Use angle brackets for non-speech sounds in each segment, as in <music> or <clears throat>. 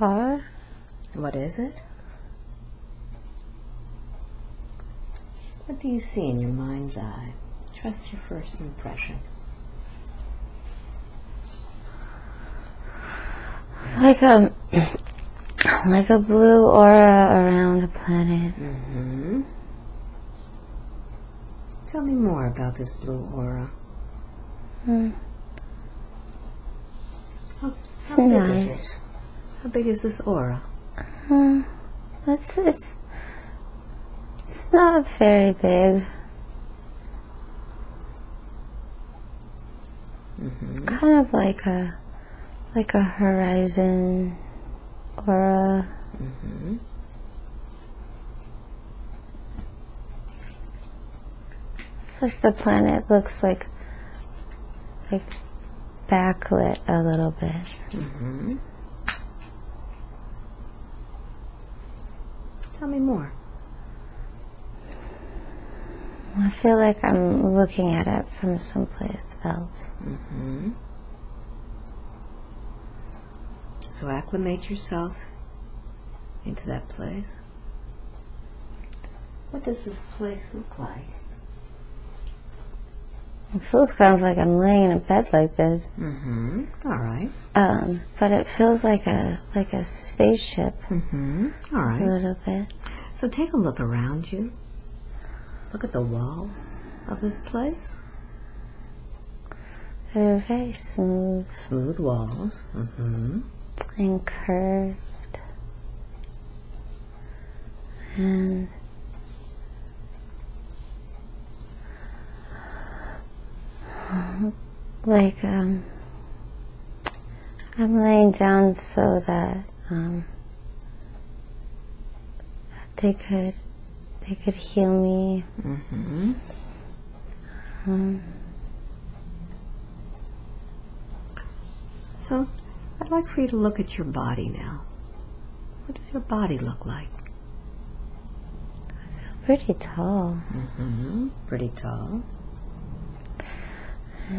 What is it? What do you see in your mind's eye? Trust your first impression. It's like a like a blue aura around a planet. Mm-hmm. Tell me more about this blue aura. Hmm. How, It's how is nice. How big is this aura? Hmm. It's it's it's not very big. Mm-hmm. It's kind of like a like a horizon aura. Mm-hmm. It's like the planet looks like like backlit a little bit. Mm-hmm. Tell me more. I feel like I'm looking at it from someplace else. Mm-hmm. So acclimate yourself into that place. What does this place look like? It feels kind of like I'm laying in a bed like this. Mm-hmm. All right. Um, but it feels like a like a spaceship Mm-hmm. All a little bit. So take a look around you. Look at the walls of this place. They're very smooth Smooth walls. Mm-hmm. and curved. And like um I'm laying down so that um that they could they could heal me. Mm-hmm. Um, So I'd like for you to look at your body now. What does your body look like? pretty tall. Mm-hmm. Pretty tall. What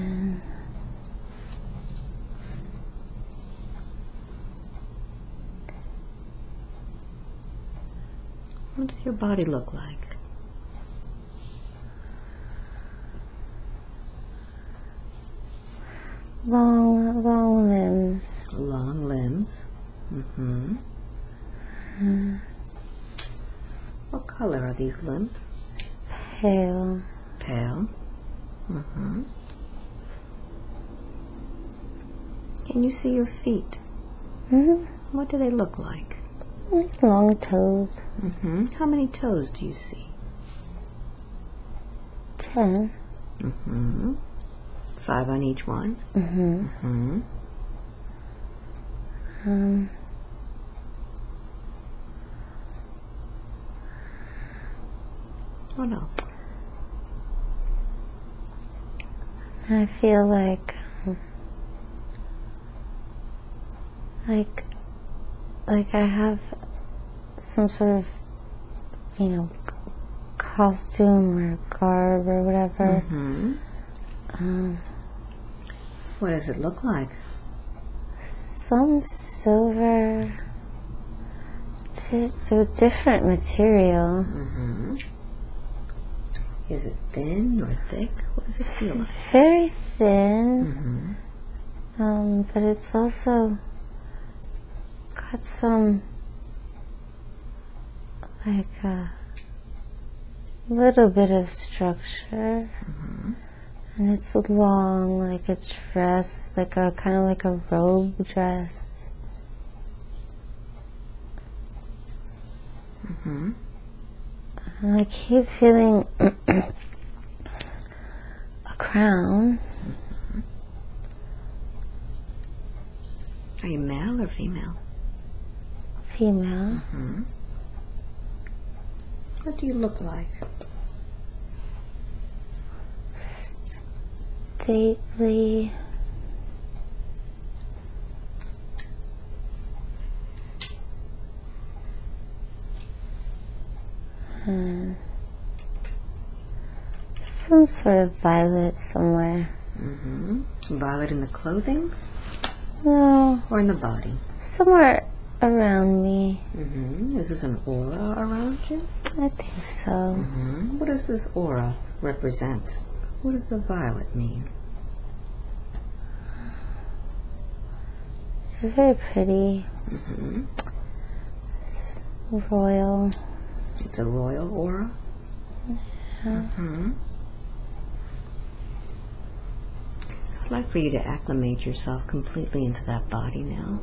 does your body look like? Long long limbs. Long limbs. Mm-hmm. What color are these limbs? Pale. Pale. Mm-hmm. Can you see your feet? hmm What do they look like? Like long toes. Mm-hmm. How many toes do you see? Ten. Mm-hmm. Five on each one. Mm-hmm. Mm-hmm. Um, What else? I feel like, um, like, like I have some sort of, you know, costume or garb or whatever. Mm-hmm. Um, What does it look like? some silver. It's, a different material. Mm-hmm. Is it thin or thick? What does it feel like? Very thin. Mm-hmm. Um, but it's also got some like a little bit of structure. And it's long, like a dress, like a kind of like a robe dress. Mm-hmm. And I keep feeling <coughs> a crown. Are you male or female? Female. Mm-hmm. What do you look like? Stately. And some sort of violet somewhere. Mm-hmm. Violet in the clothing No, or in the body? somewhere around me. Mm-hmm. Is this an aura around you? I think so. Mm-hmm. What does this aura represent? What does the violet mean? It's very pretty, Mm-hmm. royal. It's a royal aura. Mm-hmm. I'd like for you to acclimate yourself completely into that body now.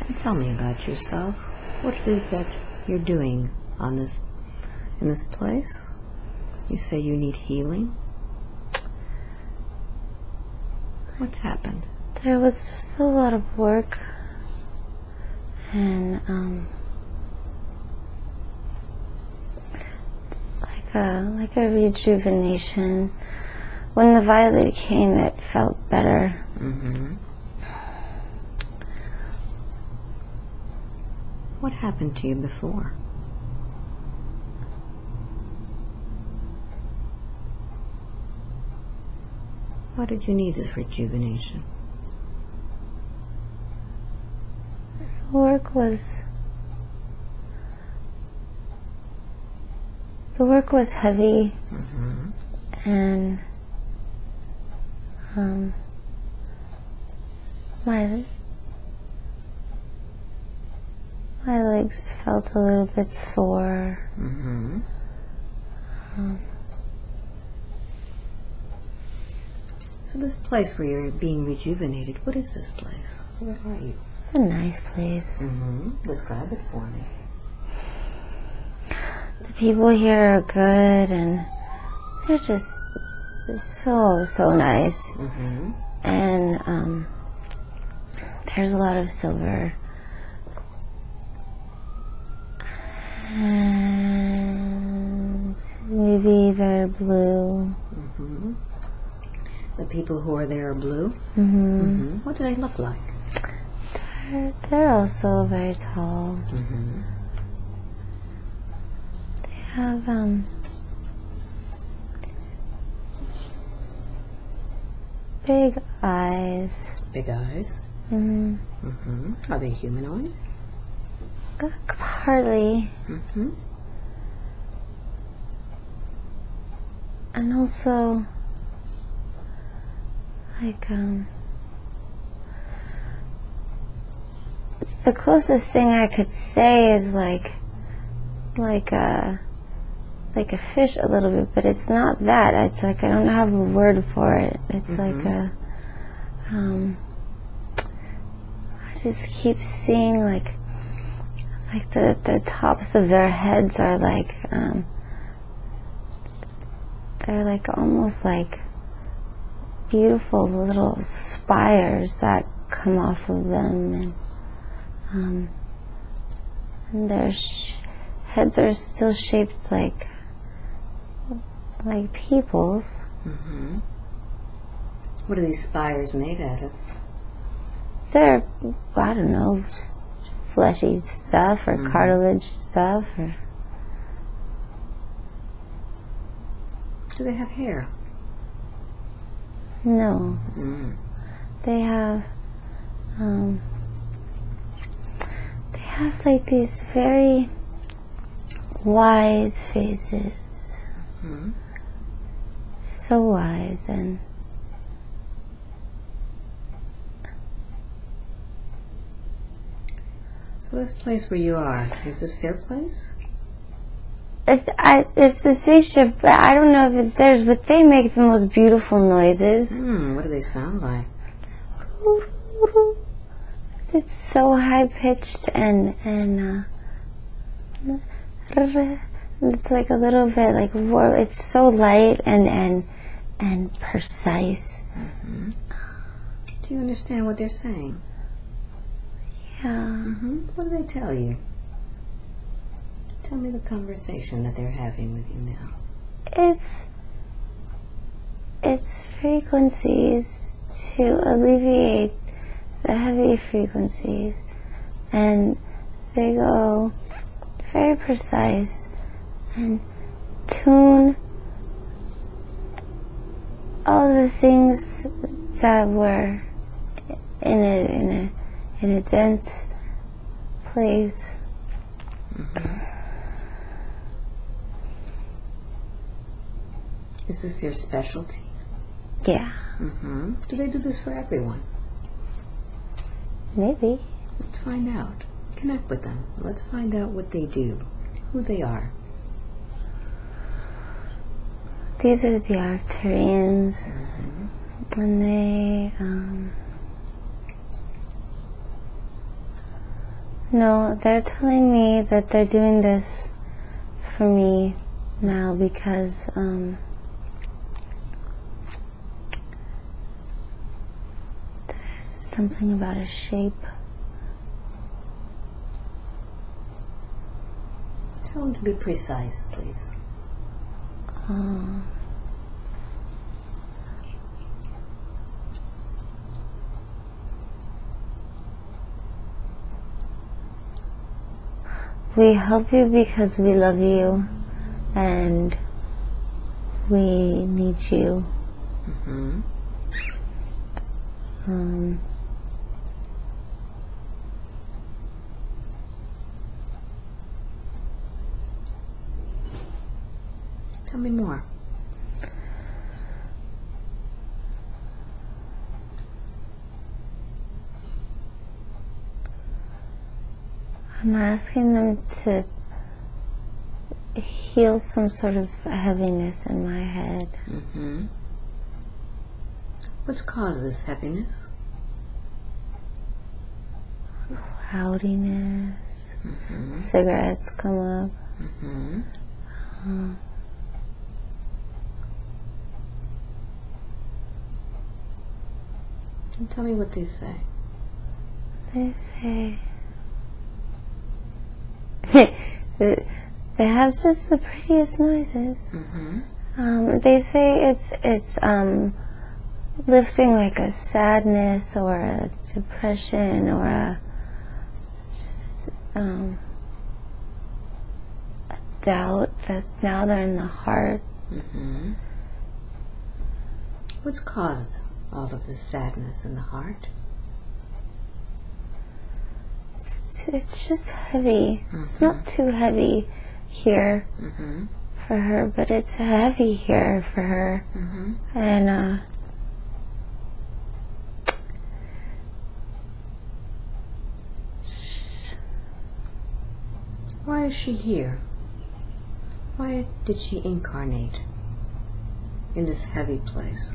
And tell me about yourself. What it is that you're doing on this in this place? You say you need healing. What's happened? There was just a lot of work and um, like a like a rejuvenation. When the violet came, it felt better. Mm-hmm. What happened to you before? Why did you need this rejuvenation? The work was the work was heavy Mm-hmm. and um, my my legs felt a little bit sore. Mm-hmm. So this place where you're being rejuvenated, what is this place? Where are you? It's a nice place. Mm-hmm. Describe it for me. The people here are good and they're just so so nice. Mm-hmm. And um, there's a lot of silver. And maybe they're blue. Mm-hmm. The people who are there are blue. hmm Mm-hmm. What do they look like? They're, they're also very tall. Mm-hmm. They have um big eyes. Big eyes. Mm, Mm-hmm. Are they humanoid? Hardly, Mm-hmm. and also like um. The closest thing I could say is like, like a, like a fish a little bit, but it's not that. It's like I don't have a word for it. It's like a, um, I just keep seeing like, like the the tops of their heads are like, um, they're like almost like beautiful little spires that come off of them and. Um, and their sh- heads are still shaped like like people's. Mm-hmm. What are these spires made out of? They're I don't know fleshy stuff or cartilage stuff or Do they have hair? no. Mm. They have um, they have like these very wise faces. Mhm. So wise and So this place where you are, is this their place? It's, I, it's the spaceship, but I don't know if it's theirs, but they make the most beautiful noises. Hmm, what do they sound like? <laughs> It's so high pitched and, and, uh, it's like a little bit like, it's so light and, and, and precise. Do you understand what they're saying? Yeah. Mm-hmm. What do they tell you? Tell me the conversation that they're having with you now. It's, it's frequencies to alleviate the heavy frequencies. And they go very precise and tune all the things that were in a in a in a dense place. Is this their specialty? Yeah, Mm-hmm. Do they do this for everyone? maybe. Let's find out. Connect with them. Let's find out what they do, who they are. These are the Arcturians, and they um, no, they're telling me that they're doing this for me now because um, there's something about a shape. Tell them to be precise, please. Um, we help you because we love you and we need you. Mm-hmm. Um, Tell me more. I'm asking them to heal some sort of heaviness in my head. Mm-hmm. What's caused this heaviness? Cloudiness. Mm-hmm. Cigarettes come up. Mm-hmm. Um, tell me what they say. They say they they have just the prettiest noises. Mm-hmm. Um, they say it's it's um, lifting like a sadness or a depression or a just um, a doubt that now they're in the heart. Mm-hmm. What's caused all of this sadness in the heart? It's, it's just heavy. It's not too heavy here Mm-hmm. for her, but it's heavy here for her. Mm-hmm. And uh, Why is she here? Why did she incarnate in this heavy place?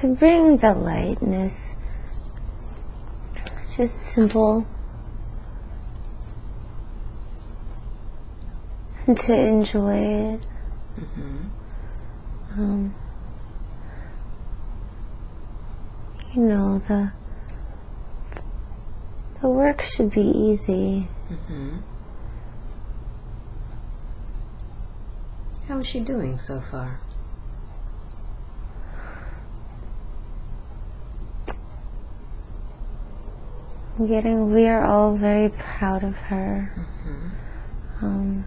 to bring the lightness, just simple, and to enjoy it. Mm-hmm. Um, you know the the work should be easy. Mm-hmm. How is she doing so far? Getting, we are all very proud of her. Mm-hmm. Um,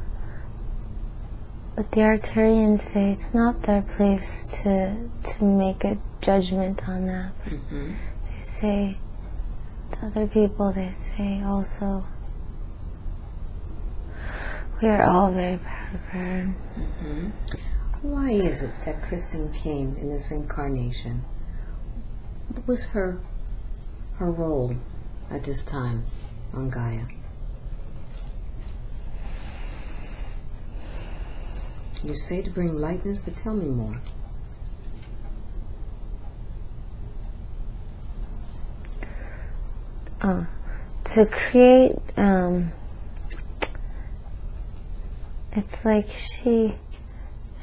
but the Arcturians say it's not their place to to make a judgment on that. Mm-hmm. They say to other people, they say also, we are all very proud of her. Mm-hmm. Why is it that Kristen came in this incarnation? What was her her role at this time on Gaia? You say to bring lightness, but tell me more. Uh, to create, um, it's like she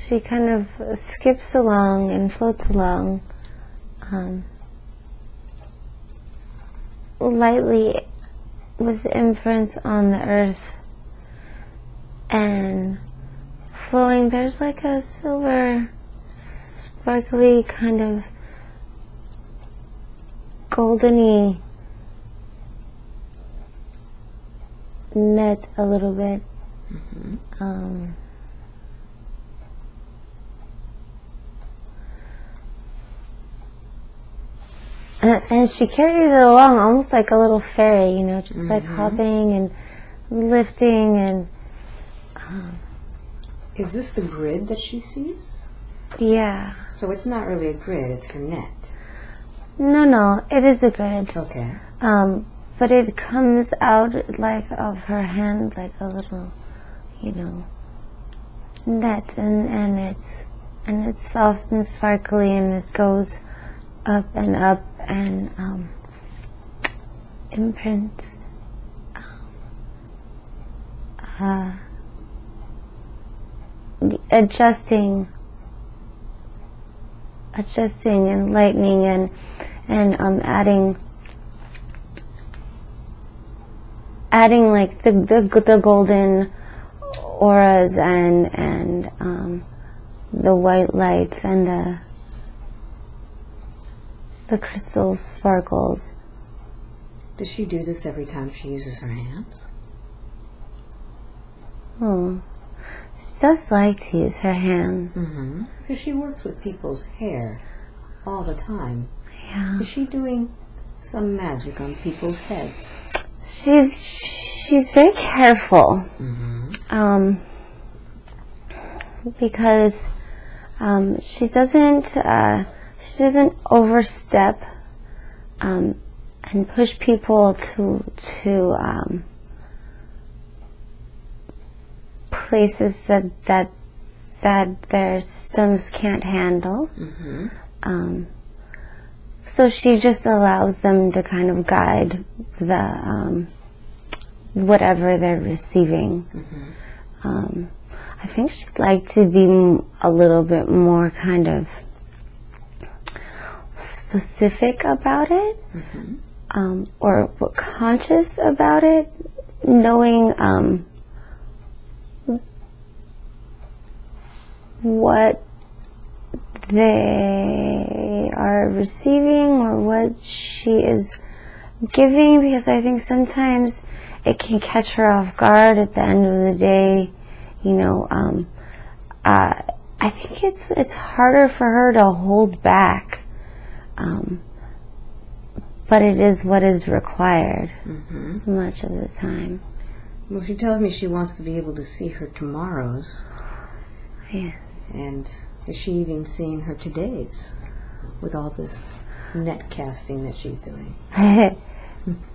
she kind of skips along and floats along um, lightly with imprints on the earth and flowing there's like a silver sparkly kind of goldeny net a little bit. Um, And, and she carries it along almost like a little fairy, you know, just like hopping and lifting and Is this the grid that she sees? yeah. So it's not really a grid, it's her net. No, no, it is a grid. Okay. Um, but it comes out like of her hand, like a little, you know, net, and and it's and it's soft and sparkly, and it goes up and up and um, imprints. Uh, adjusting adjusting and lightening and and um, adding adding like the, the the golden auras and and um, the white lights and the the crystal sparkles. Does she do this every time she uses her hands? Oh, she does like to use her hand. Mm-hmm. Because she works with people's hair all the time. Yeah, Is she doing some magic on people's heads? she's she's very careful. Mm-hmm. Um, because um, she doesn't uh, she doesn't overstep um, and push people to to um, places that that that their systems can't handle. Um, so she just allows them to kind of guide the um, whatever they're receiving. Um, I think she'd like to be a little bit more kind of specific about it, um, or conscious about it, knowing um, what they are receiving or what she is giving because I think sometimes it can catch her off guard at the end of the day. You know, um, uh, I think it's it's harder for her to hold back, um, but it is what is required much of the time. Well, she tells me she wants to be able to see her tomorrows. Yes. And is she even seeing her todays with all this net casting that she's doing? <laughs>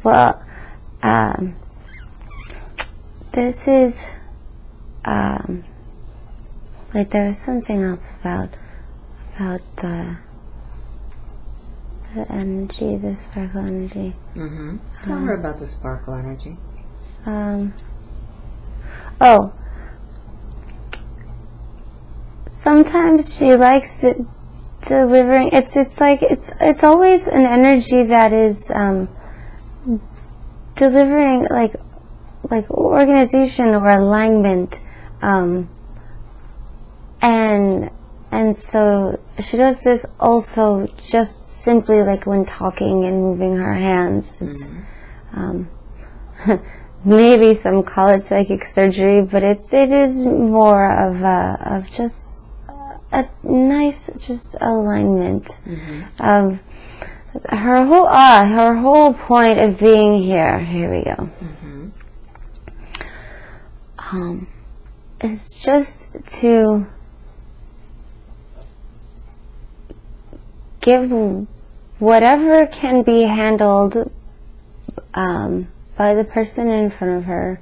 well, um, this is um, wait. There was something else about about the the energy, the sparkle energy. Mm-hmm. Tell her about the sparkle energy. Um, oh, sometimes she likes it delivering. It's it's like it's it's always an energy that is um, delivering like like organization or alignment, um, and and so she does this also just simply like when talking and moving her hands. It's, um, <laughs> maybe some call it psychic surgery, but it's it is more of a of just a nice just alignment of her whole ah her whole point of being here. Here we go. Um, is just to give whatever can be handled um, by the person in front of her,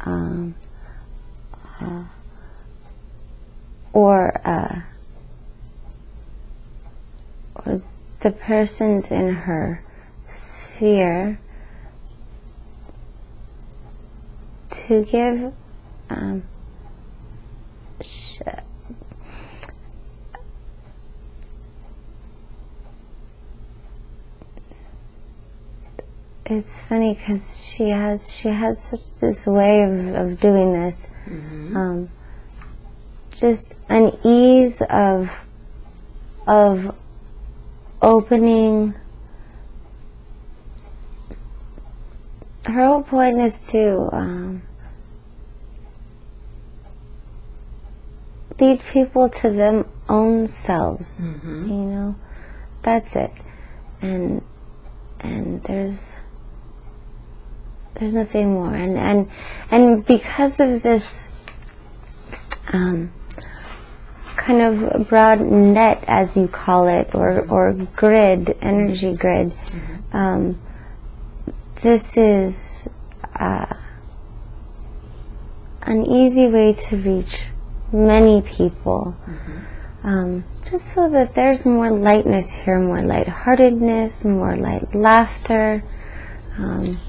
um, uh, or uh, or the persons in her sphere to give um, it's funny because she has she has such this way of, of doing this. Um, just an ease of of opening. Her whole point is to um, lead people to them own selves you know? That's it. And and there's there's nothing more. And and and because of this um, kind of broad net as you call it or or grid energy grid um, this is uh, an easy way to reach many people. Um, just so that there's more lightness here, more lightheartedness, more light laughter. Um,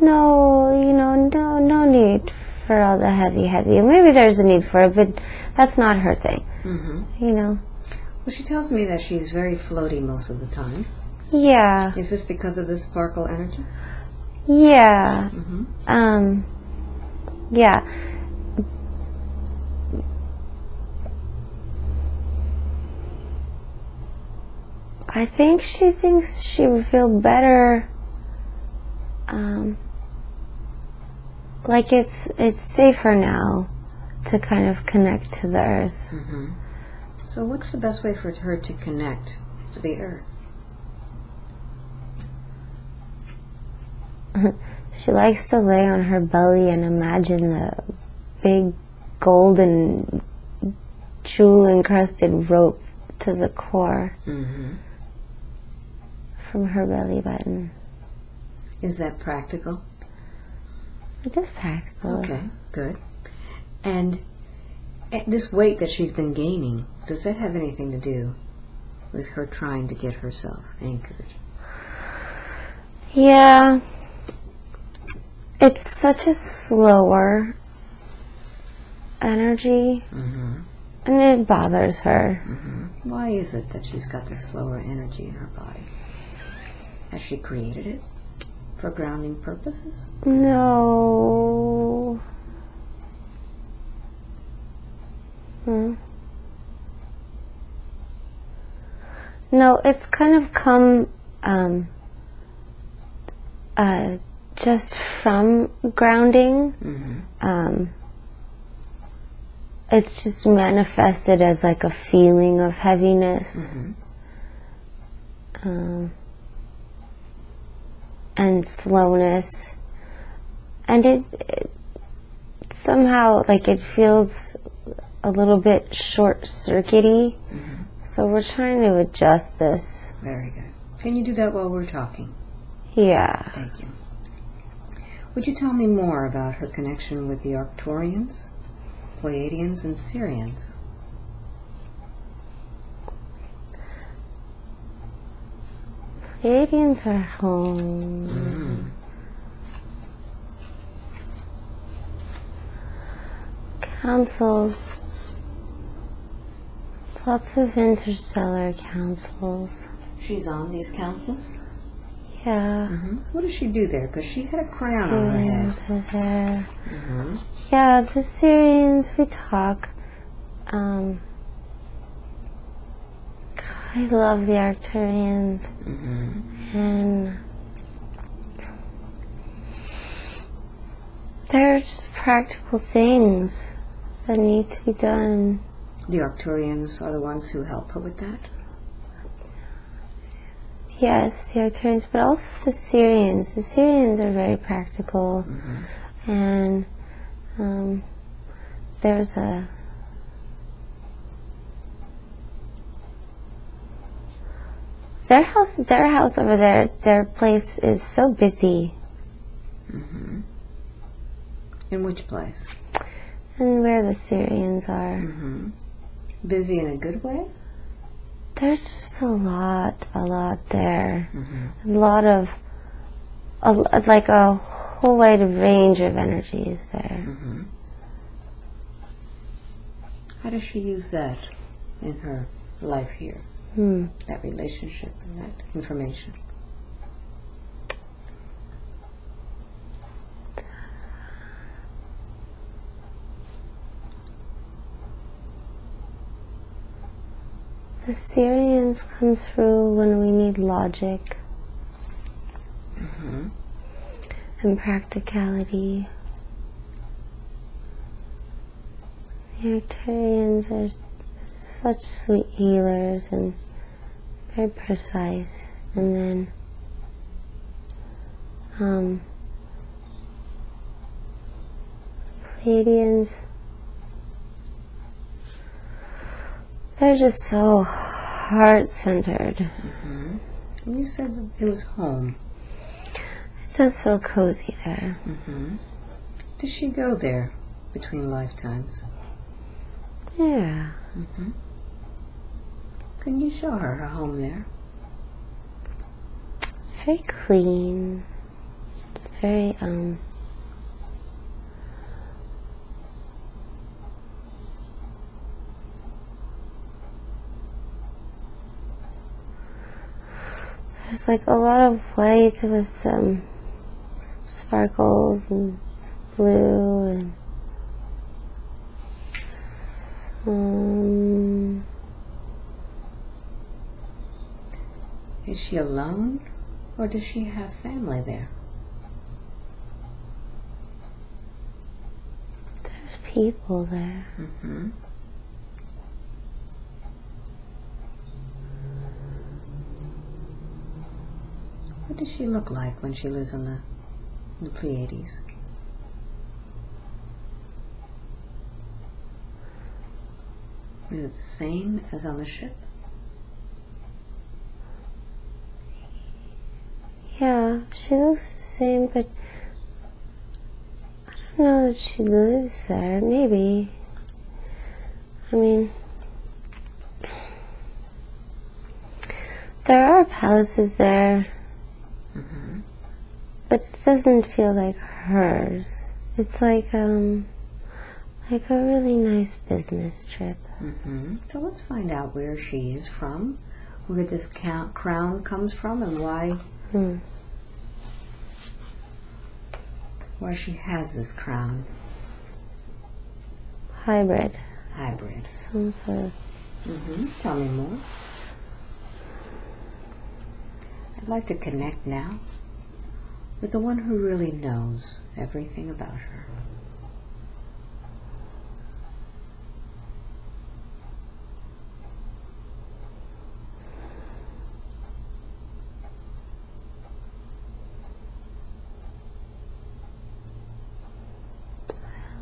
no, you know, no, no need for all the heavy, heavy. Maybe there's a need for it, but that's not her thing. hmm You know. Well, she tells me that she's very floaty most of the time. Yeah, Is this because of the sparkle energy? yeah, Mm-hmm. um, yeah. I think she thinks she would feel better. Um, like it's it's safer now to kind of connect to the earth. Mm-hmm. So, what's the best way for her to connect to the earth? <laughs> She likes to lay on her belly and imagine the big golden jewel encrusted rope to the core Mm-hmm. from her belly button. Is that practical? It is practical. Okay, good. And eh, this weight that she's been gaining, does that have anything to do with her trying to get herself anchored? Yeah. It's such a slower energy Mm-hmm. and it bothers her. Why is it that she's got this slower energy in her body? Has she created it for grounding purposes? No. Hmm. No, it's kind of come um, uh, just from grounding. Mm-hmm. Um, it's just manifested as like a feeling of heaviness. Mhm. Um, and slowness. And it, it somehow, like, it feels a little bit short circuity. Mm-hmm. So we're trying to adjust this. Very good. Can you do that while we're talking? Yeah. Thank you. Would you tell me more about her connection with the Arcturians, Pleiadians, and Sirians? Pleiadians are home. Councils. Lots of interstellar councils. She's on these councils. Yeah. Mm-hmm. What does she do there? Because she had a crown on her head. Sirians are there. Mm-hmm. Yeah, the Sirians, we talk. Um, I love the Arcturians. Mm-hmm. And they're just practical things that need to be done. The Arcturians are the ones who help her with that. Yes, the Arcturians, but also the Sirians. The Sirians are very practical. And um, there's a their house their house over there their place is so busy Mm-hmm. In which place? and where the sirians are Mm-hmm. Busy in a good way? there's just a lot a lot there Mm-hmm. a lot of a, like a whole wide range of energies there Mm-hmm. How does she use that in her life here? Hmm. That relationship and that information? the sirians come through when we need logic Mm-hmm. and practicality. The Arcturians are such sweet healers and very precise. And then um, Pleiadians, they're just so heart centered. And you said it was home. It does feel cozy there. Mm-hmm. Does she go there between lifetimes? Yeah. Mm-hmm. Can you show her her home there? Very clean. It's very um There's like a lot of white with um some sparkles and blue and um Is she alone, or does she have family there? there's people there. Mm-hmm. What does she look like when she lives in the, the Pleiades? Is it the same as on the ship? Yeah, she looks the same, but I don't know that she lives there. Maybe. I mean, there are palaces there, Mm-hmm. but it doesn't feel like hers. It's like um, like a really nice business trip. Mm-hmm. So let's find out where she is from, where this count, crown comes from, and why Hmm. Why she has this crown Hybrid, hybrid. some sort of. Mm-hmm. Tell me more. I'd like to connect now with the one who really knows everything about her.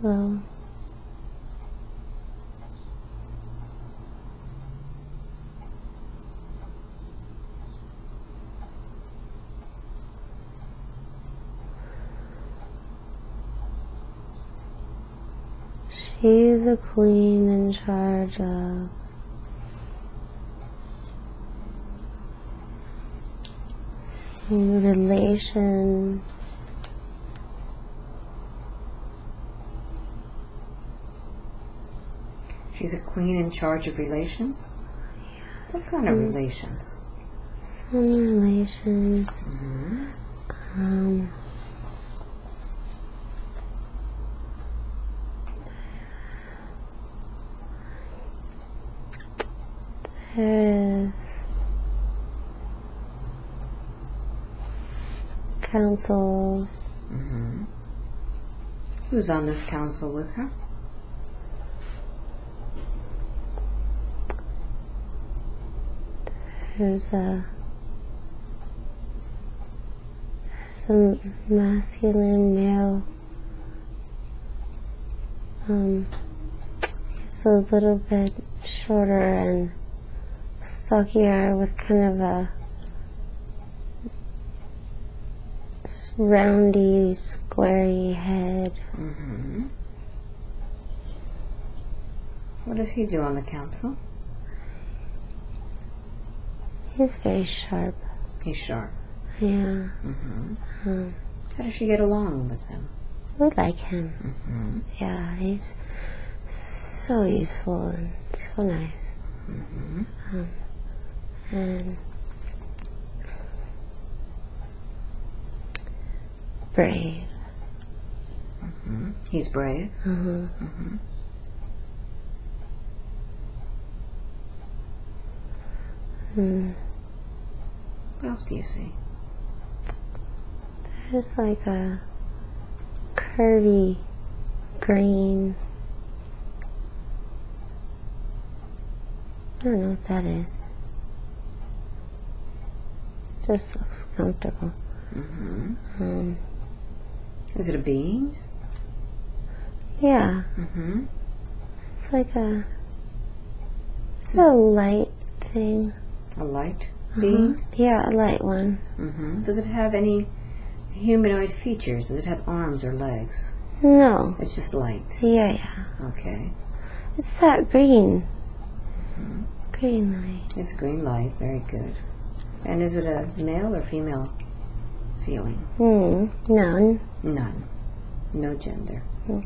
She's a queen in charge of relation She's a queen in charge of relations? What kind of relations? some relation Mm-hmm. um there is council Mm-hmm. Who's on this council with her? There's a there's a masculine male um he's a little bit shorter and stockier with kind of a roundy squarey head Mm-hmm. What does he do on the council? He's very sharp He's sharp. yeah Mm-hmm. um, How does she get along with him? we like him Mm-hmm. yeah he's so useful and so nice Mm-hmm. um, and brave. Mm-hmm. He's brave. Uh-huh. Mm-hmm. Mm. What else do you see? There's like a curvy green. I don't know what that is. just looks comfortable. hmm Um, Is it a being? yeah, hmm it's like a it's a light thing. A light. Being? Yeah, a light one. hmm Does it have any humanoid features? Does it have arms or legs? No, It's just light. yeah, yeah. Okay. It's that green, green light. It's green light. Very good. And is it a male or female feeling? Hmm. None. None. No gender. Mhm.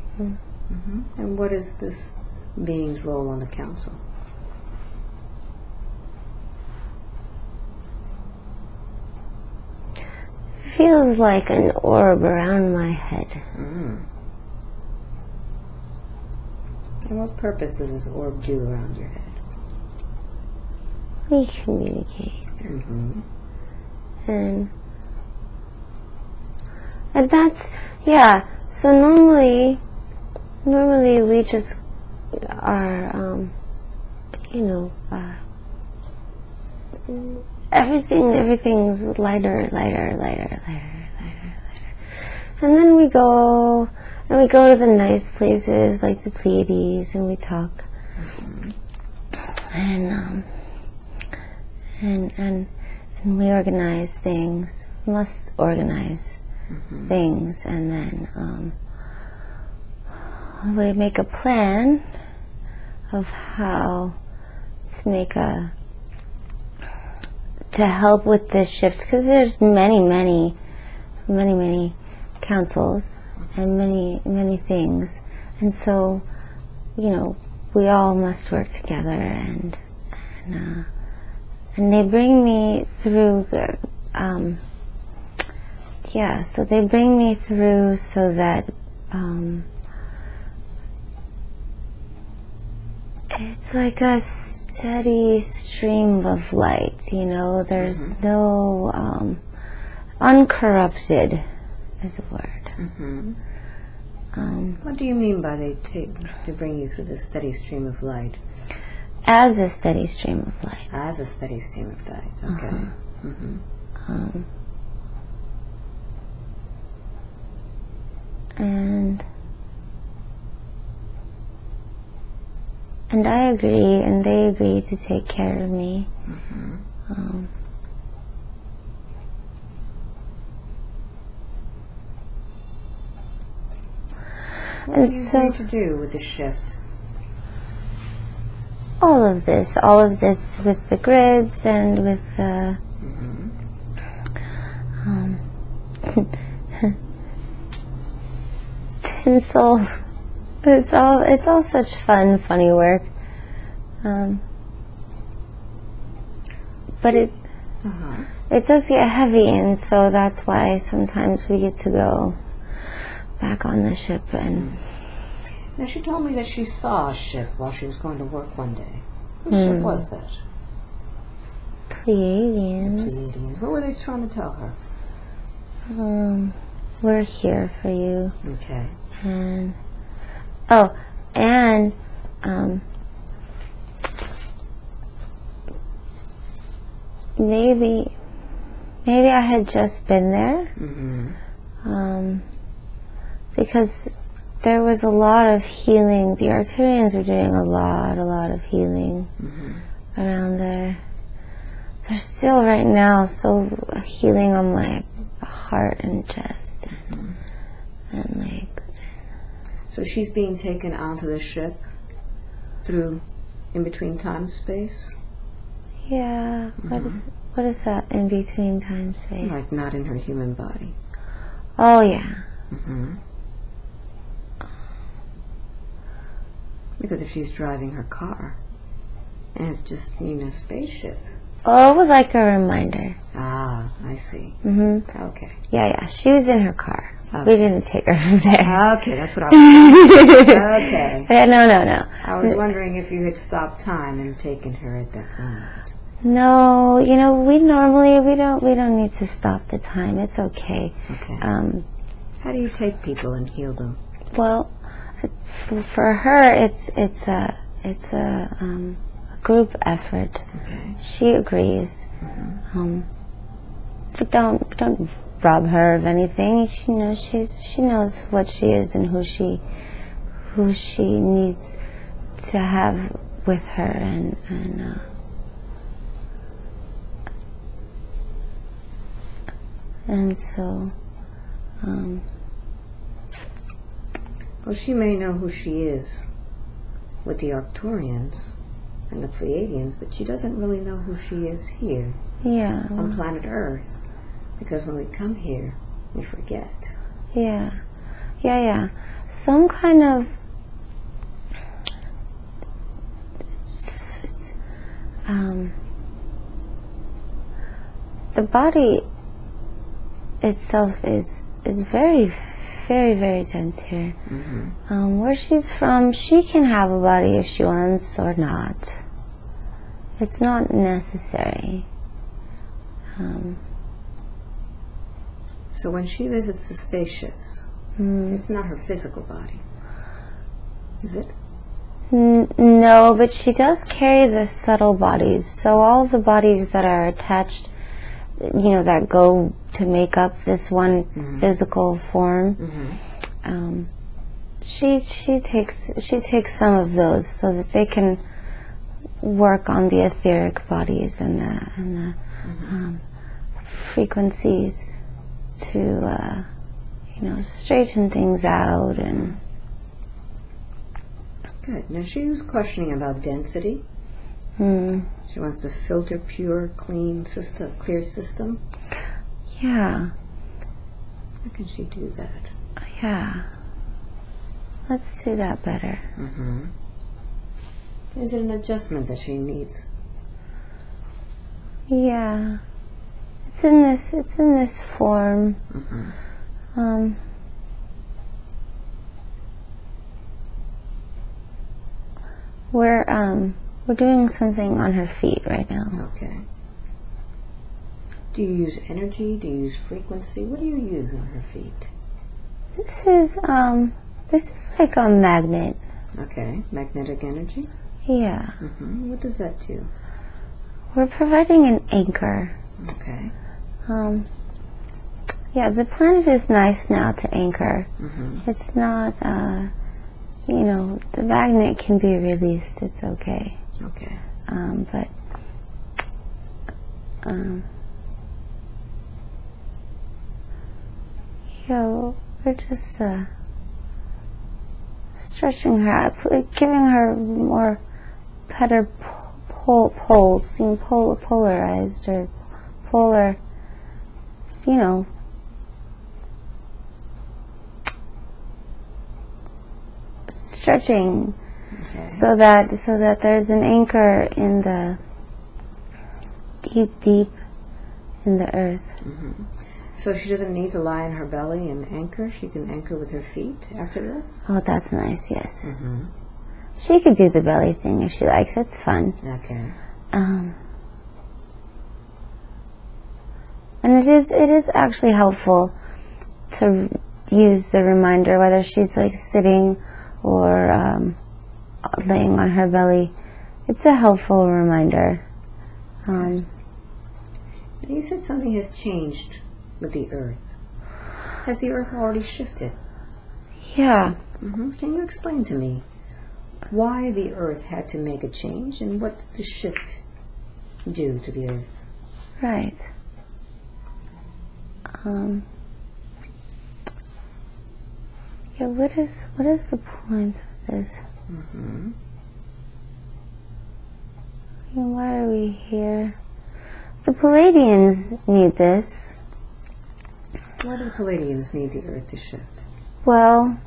hmm And what is this being's role on the council? Feels like an orb around my head. Mm. And what purpose does this orb do around your head? We communicate, hmm and and that's yeah. So normally, normally we just are, um, you know, uh, everything. Everything's lighter, lighter, lighter, lighter, lighter, lighter, and then we go and we go to the nice places like the Pleiades, and we talk, and um, and and and we organize things. Must organize things, and then um, we make a plan of how to make a to help with this shift because there's many, many, many, many councils and many, many things, and so you know we all must work together and and. Uh, and they bring me through um, yeah so they bring me through so that um, it's like a steady stream of light you know there's no um, uncorrupted is a word hmm um, What do you mean by they take to bring you through the steady stream of light? as a steady stream of light As a steady stream of light. Okay. hmm um, and and I agree, and they agree to take care of me. Um, What And you so- going to do with the shift? all of this, all of this with the grids and with the um, <laughs> tinsel. It's all it's all such fun, funny work. Um, but it Uh-huh. it does get heavy, and so that's why sometimes we get to go back on the ship and Now, she told me that she saw a ship while she was going to work one day. What ship was that? Pleiadians. Pleiadians. What were they trying to tell her? Um, we're here for you. Okay. and oh and um maybe maybe I had just been there. Mm-hmm. um because there was a lot of healing. The Arcturians are doing a lot a lot of healing around there. They're still right now so healing on my heart and chest and, and legs So she's being taken onto the ship through in between time space, Yeah. What is what is that in between time space? like not in her human body. Oh yeah. Mm-hmm. Because if she's driving her car and has just seen a spaceship. Oh, it was like a reminder. Ah, I see. Mm-hmm. Okay. Yeah, yeah. She was in her car. Okay. We didn't take her from there. Okay, that's what I was. okay. <laughs> Yeah, no, no, no. I was wondering if you had stopped time and taken her at that moment. No, you know, we normally we don't we don't need to stop the time. It's okay. Okay. Um, How do you take people and heal them? well, it's, for, her, it's it's a it's a, um, a group effort. Okay. She agrees. Um, but don't don't rob her of anything. She knows she's she knows what she is and who she who she needs to have with her and and uh, and so um, Well, she may know who she is with the Arcturians and the Pleiadians, but she doesn't really know who she is here yeah on planet Earth. Because when we come here, we forget. Yeah, yeah, yeah. Some kind of it's, it's, um, the body itself is is very, very, very dense here. Um, where she's from, she can have a body if she wants or not. It's not necessary. Um, So when she visits the spaceships, mm. it's not her physical body. Is it? N- no, but she does carry the subtle bodies. So all the bodies that are attached, you know, that go to make up this one physical form, um, she she takes she takes some of those so that they can work on the etheric bodies and the and the um, frequencies to uh, you know straighten things out and Good. Now she was questioning about density. hmm. She wants to filter pure, clean system, clear system. yeah. How can she do that? Yeah. Let's do that better. Mm-hmm. Is it an adjustment that she needs? Yeah. It's in this it's in this form. Mm-hmm. Um We're um we're doing something on her feet right now. Okay. Do you use energy? Do you use frequency? What do you use on her feet? This is um this is like a magnet. Okay. Magnetic energy? Yeah. Mm-hmm. What does that do? We're providing an anchor. Okay. Um yeah, the planet is nice now to anchor. Mm-hmm. It's not, uh, you know, the magnet can be released. It's okay. Okay. Um, but, um, yeah, well, we're just uh, stretching her out, pu- giving her more better pol- poles, you know, pol- polarized or polar, you know, stretching Okay. so that so that there's an anchor in the deep deep in the earth So she doesn't need to lie on her belly and anchor. She can anchor with her feet after this. oh that's nice yes Mm-hmm. she could do the belly thing if she likes it's fun Okay. um and it is it is actually helpful to use the reminder whether she's like sitting or um, laying on her belly it's a helpful reminder um, You said something has changed with the Earth. Has the Earth already shifted? yeah hmm Can you explain to me why the Earth had to make a change and what did the shift do to the Earth? Right. Um, yeah, what is what is the point of this? Mm-hmm. I mean, why are we here? The Pleiadians need this. Why do Pleiadians need the Earth to shift? Well,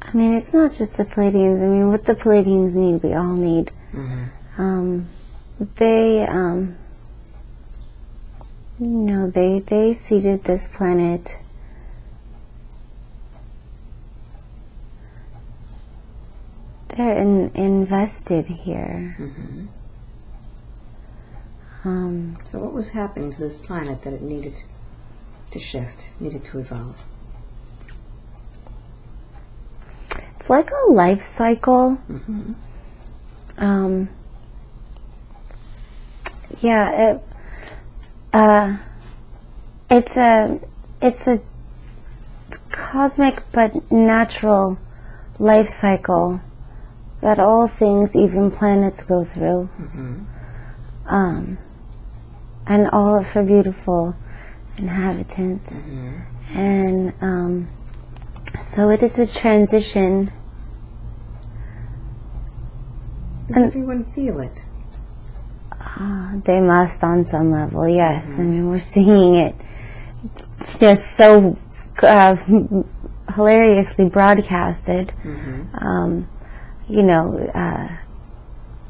I mean, it's not just the Pleiadians. I mean, what the Pleiadians need, we all need. Mm-hmm. Um, they, um, you know, they they seeded this planet. They're in, invested here. Mm-hmm. Um, So what was happening to this planet that it needed to shift, needed to evolve? it's like a life cycle. Mm-hmm. Um, yeah, it, uh, it's a it's a cosmic but natural life cycle that all things, even planets, go through. Um, and all of her beautiful inhabitants. And um, so it is a transition. Does everyone feel it? They must on some level, yes. I mean, we're seeing it just so uh, hilariously broadcasted. Um, you know, uh,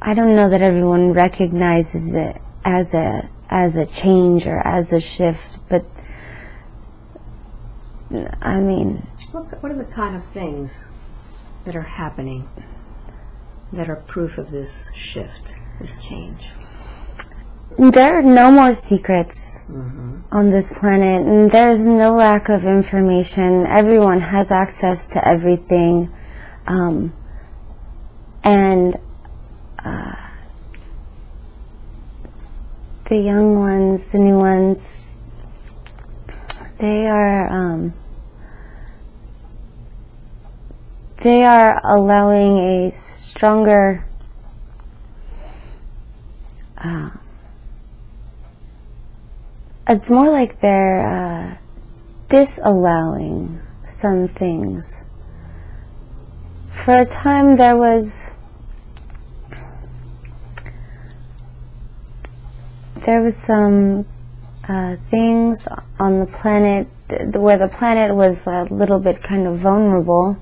I don't know that everyone recognizes it as a as a change or as a shift, but I mean, What, what are the kind of things that are happening that are proof of this shift, this change? There are no more secrets on this planet, and there's no lack of information. Everyone has access to everything, um, and uh, the young ones, the new ones, they are um, they are allowing a stronger. Uh, it's more like they're uh, disallowing some things. For a time, there was there was some uh, things on the planet th- where the planet was a little bit kind of vulnerable,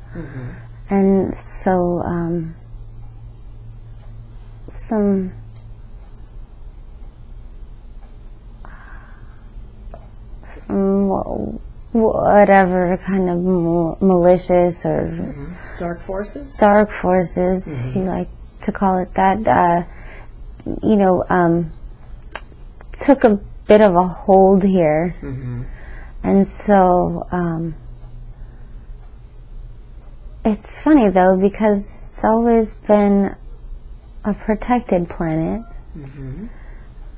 and so um, some some wh- whatever kind of malicious or Dark forces? dark forces, if you like to call it that, uh, you know, um, took a bit of a hold here. And so, um, it's funny though, because it's always been a protected planet.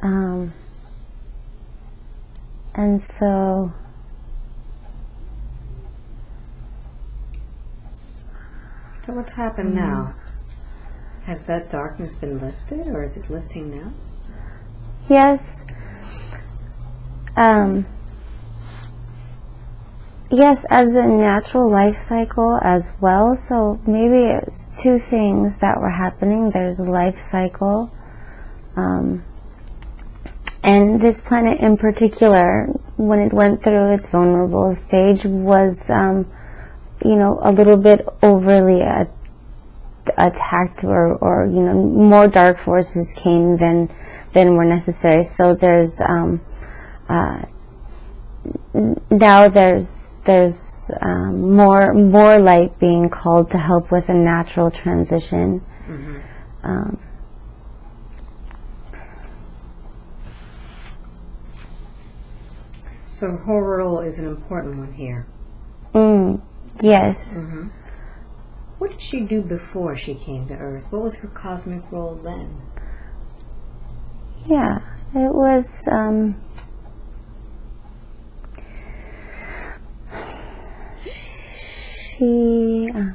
Um, and so, So what's happened now? Has that darkness been lifted, or is it lifting now? Yes. Um, yes, as a natural life cycle as well. So maybe it's two things that were happening. There's a life cycle. Um, and this planet in particular, when it went through its vulnerable stage, was, um, you know, a little bit overly attacked or, or, you know, more dark forces came than, than were necessary. So there's, um, uh, now there's, there's, um, more, more light being called to help with a natural transition. Um, So her role is an important one here. mm, yes. What did she do before she came to Earth? What was her cosmic role then? Yeah, it was. Um, she uh,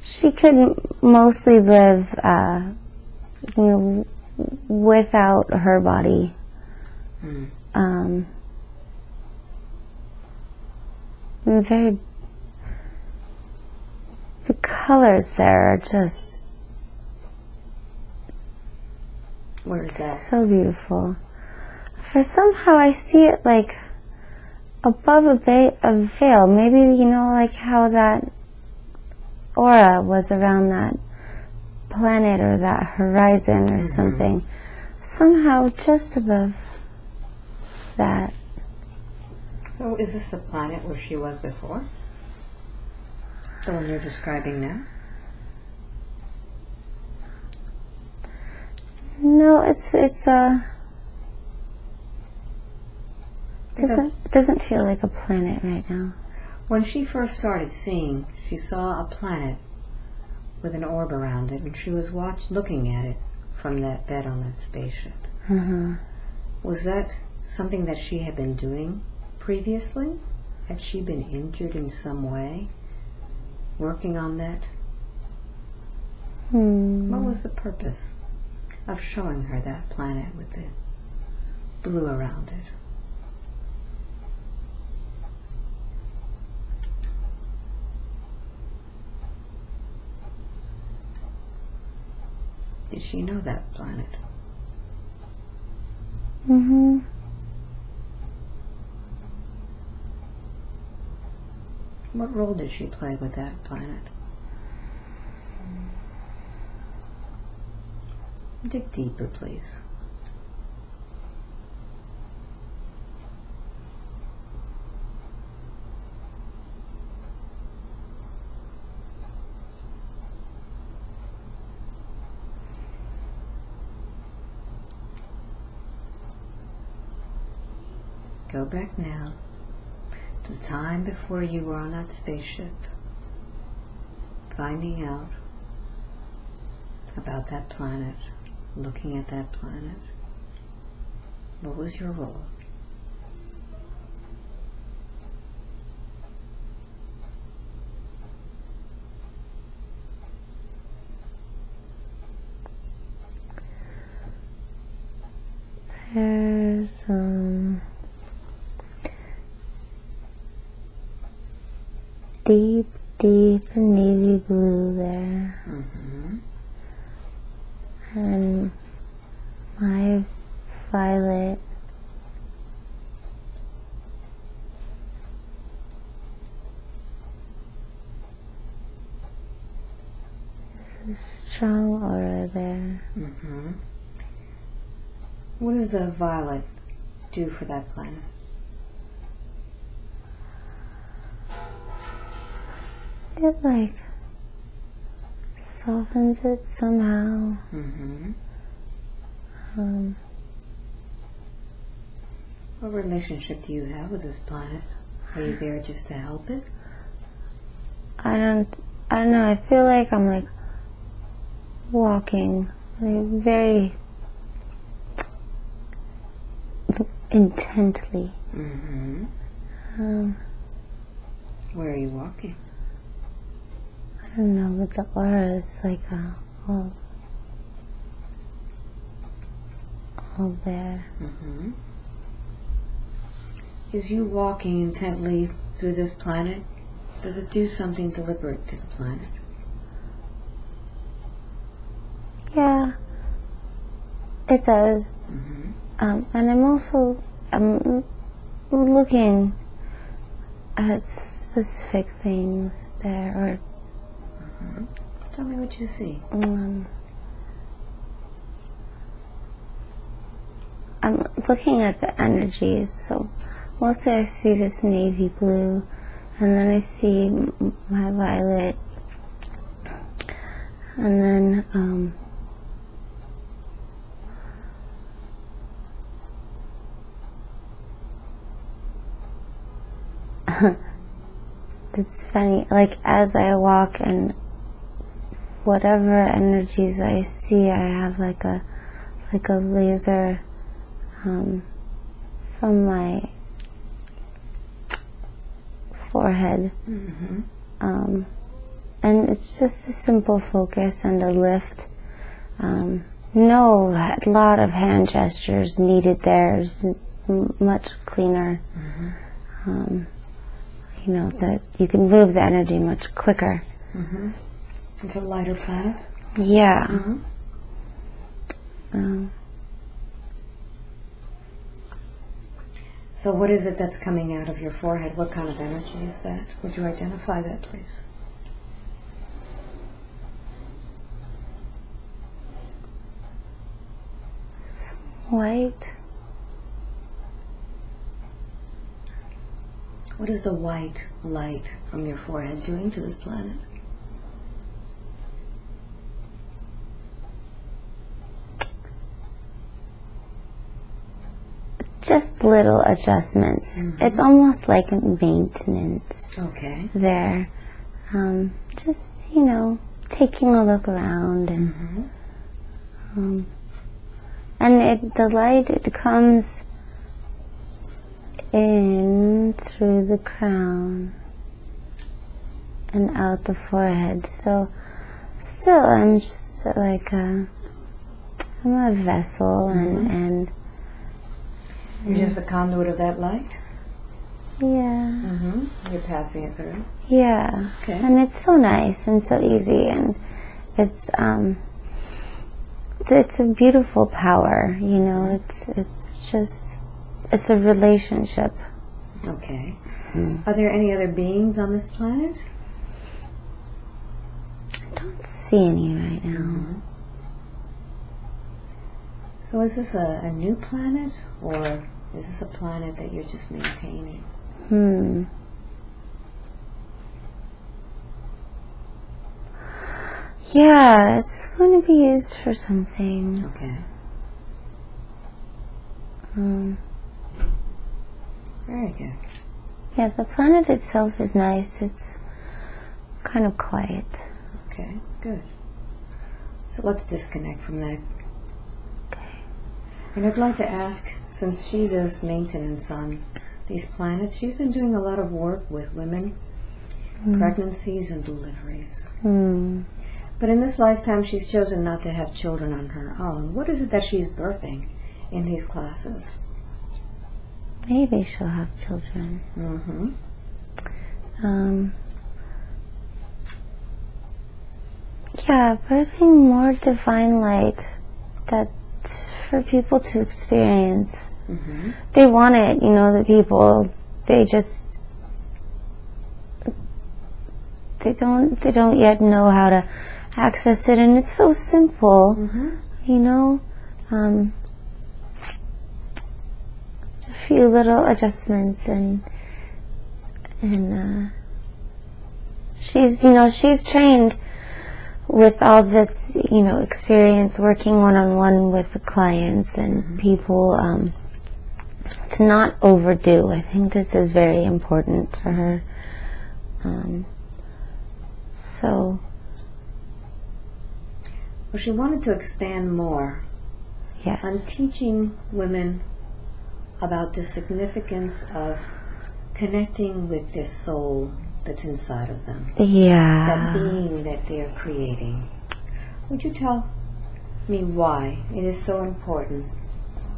she could mostly live, uh, you know, without her body. Um, and very. The colors there are just Where is that? so beautiful. For somehow I see it like above a, ba- a veil. Maybe you know, like how that aura was around that planet or that horizon or something. Somehow just above that. So is this the planet where she was before? The one you're describing now? No, it's it's uh doesn't doesn't feel like a planet right now. when she first started seeing, she saw a planet with an orb around it, and she was watched looking at it from that bed on that spaceship. Uh-huh. Was that something that she had been doing previously? Had she been injured in some way? Working on that? Hmm. What was the purpose of showing her that planet with the blue around it? Did she know that planet? Mm-hmm. What role did she play with that planet? Dig deeper, please. Go back now the time before you were on that spaceship, finding out about that planet, looking at that planet. What was your role? There's um deep, deep navy blue there, Mm-hmm. and my violet. There's a strong aura there. Mm-hmm. What does the violet do for that planet? It like softens it somehow. Mm-hmm. Um, What relationship do you have with this planet? Are you there just to help it? I don't, I don't know. I feel like I'm like walking, like very intently. Mm-hmm. Um, Where are you walking? I don't know, but the aura is like uh, all, all there. Mm-hmm. Is you walking intently through this planet? Does it do something deliberate to the planet? Yeah, it does. Mm-hmm. Um, and I'm also I'm looking at specific things there, Tell me what you see. um, I'm looking at the energies. So mostly I see this navy blue, and then I see my violet, and then um, <laughs> it's funny. Like as I walk and whatever energies I see, I have like a like a laser um, from my forehead. Mm-hmm. Um, and it's just a simple focus and a lift. Um, no a lot of hand gestures needed there. It's much cleaner. Um, you know that you can move the energy much quicker. Mm-hmm. It's a lighter planet. Yeah. Mm-hmm. Um, So what is it that's coming out of your forehead? What kind of energy is that? Would you identify that, please? white. What is the white light from your forehead doing to this planet? Just little adjustments. It's almost like maintenance Okay. there. Um, just you know, taking a look around and Mm-hmm. Um, and it, the light it comes in through the crown and out the forehead. So still, I'm just like a, I'm a vessel, and and You're just the conduit of that light. yeah, Mm-hmm. You're passing it through. yeah. Okay. and it's so nice and so easy and it's um it's, it's a beautiful power you know it's it's just it's a relationship Okay. Are there any other beings on this planet? i don't see any right now So is this a, a new planet, or is this a planet that you're just maintaining? hmm yeah it's going to be used for something Okay. um, Very good. yeah the planet itself is nice it's kind of quiet Okay. Good. So let's disconnect from that. And I'd like to ask, since she does maintenance on these planets, she's been doing a lot of work with women, pregnancies, and deliveries. hmm But in this lifetime, she's chosen not to have children on her own. What is it that she's birthing in these classes? maybe she'll have children Mm-hmm. um, yeah, birthing more divine light that's for people to experience. Mm-hmm. They want it, you know, the people, they just, they don't, they don't yet know how to access it and it's so simple, Mm-hmm. you know, um, just a few little adjustments and, and, uh, she's, you know, she's trained with all this, you know, experience working one-on-one with the clients and people, um, to not overdo. I think this is very important for her. Um, so, Well, she wanted to expand more Yes. on teaching women about the significance of connecting with their soul that's inside of them, Yeah. that being that they're creating. Would you tell me why it is so important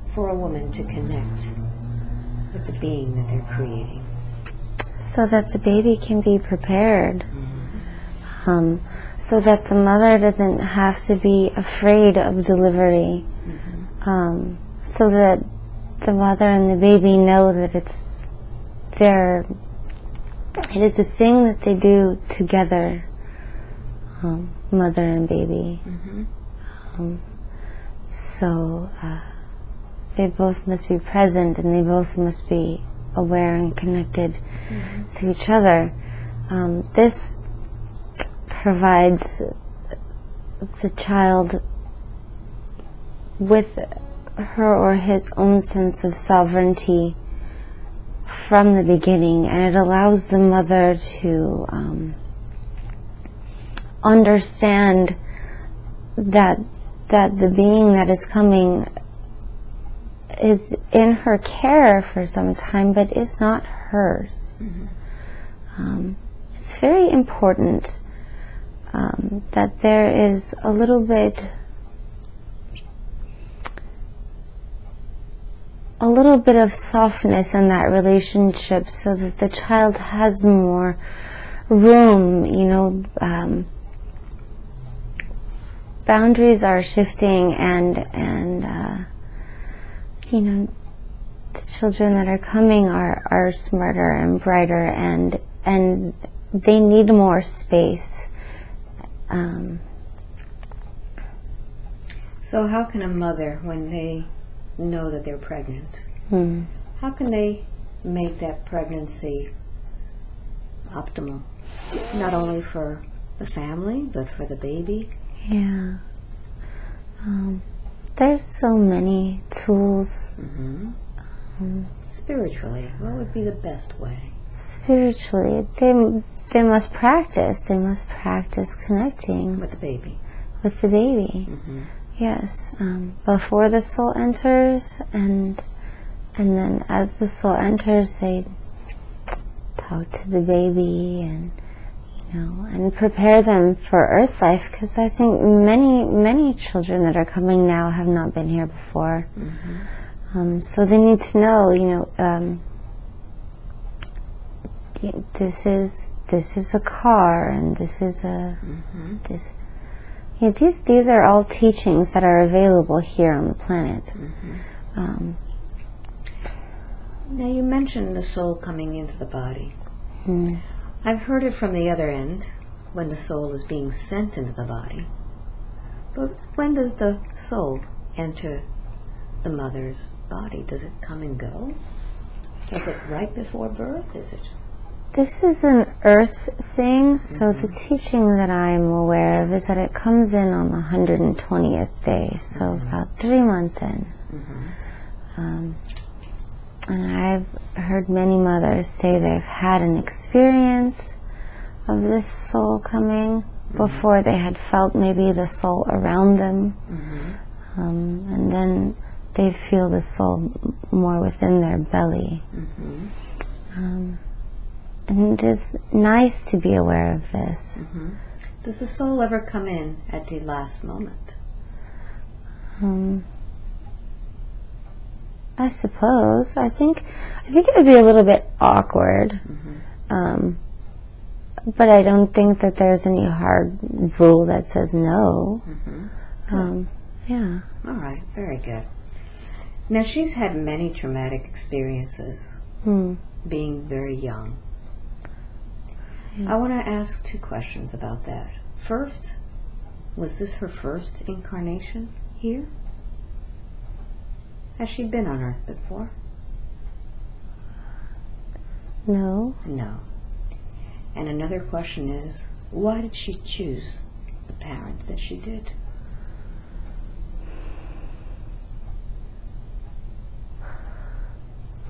for a woman to connect with the being that they're creating? So that the baby can be prepared. Um, so that the mother doesn't have to be afraid of delivery. Um, so that the mother and the baby know that it's their, it is a thing that they do together, um, mother and baby. Um, so uh, they both must be present and they both must be aware and connected to each other. Um, this provides the child with her or his own sense of sovereignty from the beginning, and it allows the mother to um, understand that that the being that is coming is in her care for some time, but is not hers. Um, it's very important um, that there is a little bit, a little bit of softness in that relationship, so that the child has more room. You know, um, boundaries are shifting, and and uh, you know, the children that are coming are are smarter and brighter, and and they need more space. Um, So, how can a mother, when they know that they're pregnant, hmm. how can they make that pregnancy optimal? Not only for the family, but for the baby? Yeah. Um, there's so many tools hmm Spiritually, what would be the best way? spiritually. They they must practice. They must practice connecting With the baby. with the baby. hmm Yes, um, before the soul enters, and and then as the soul enters, they talk to the baby and you know and prepare them for earth life because I think many many children that are coming now have not been here before, um, so they need to know you know um, this is this is a car and this is a this yeah, these these are all teachings that are available here on the planet. Um, Now you mentioned the soul coming into the body. hmm. I've heard it from the other end when the soul is being sent into the body. But when does the soul enter the mother's body? Does it come and go? Is it right before birth? Is it? This is an earth thing, so the teaching that I'm aware of is that it comes in on the 120th day, so about three months in. Um, and I've heard many mothers say they've had an experience of this soul coming before they had felt maybe the soul around them. Um, and then they feel the soul m- more within their belly. Um, and it is nice to be aware of this. Does the soul ever come in at the last moment? Um, I suppose. I think. I think it would be a little bit awkward. Um, but I don't think that there's any hard rule that says no. Um, yeah. All right, very good. Now she's had many traumatic experiences Hmm. being very young. I want to ask two questions about that. First, was this her first incarnation here? Has she been on Earth before? No. No. And another question is, why did she choose the parents that she did?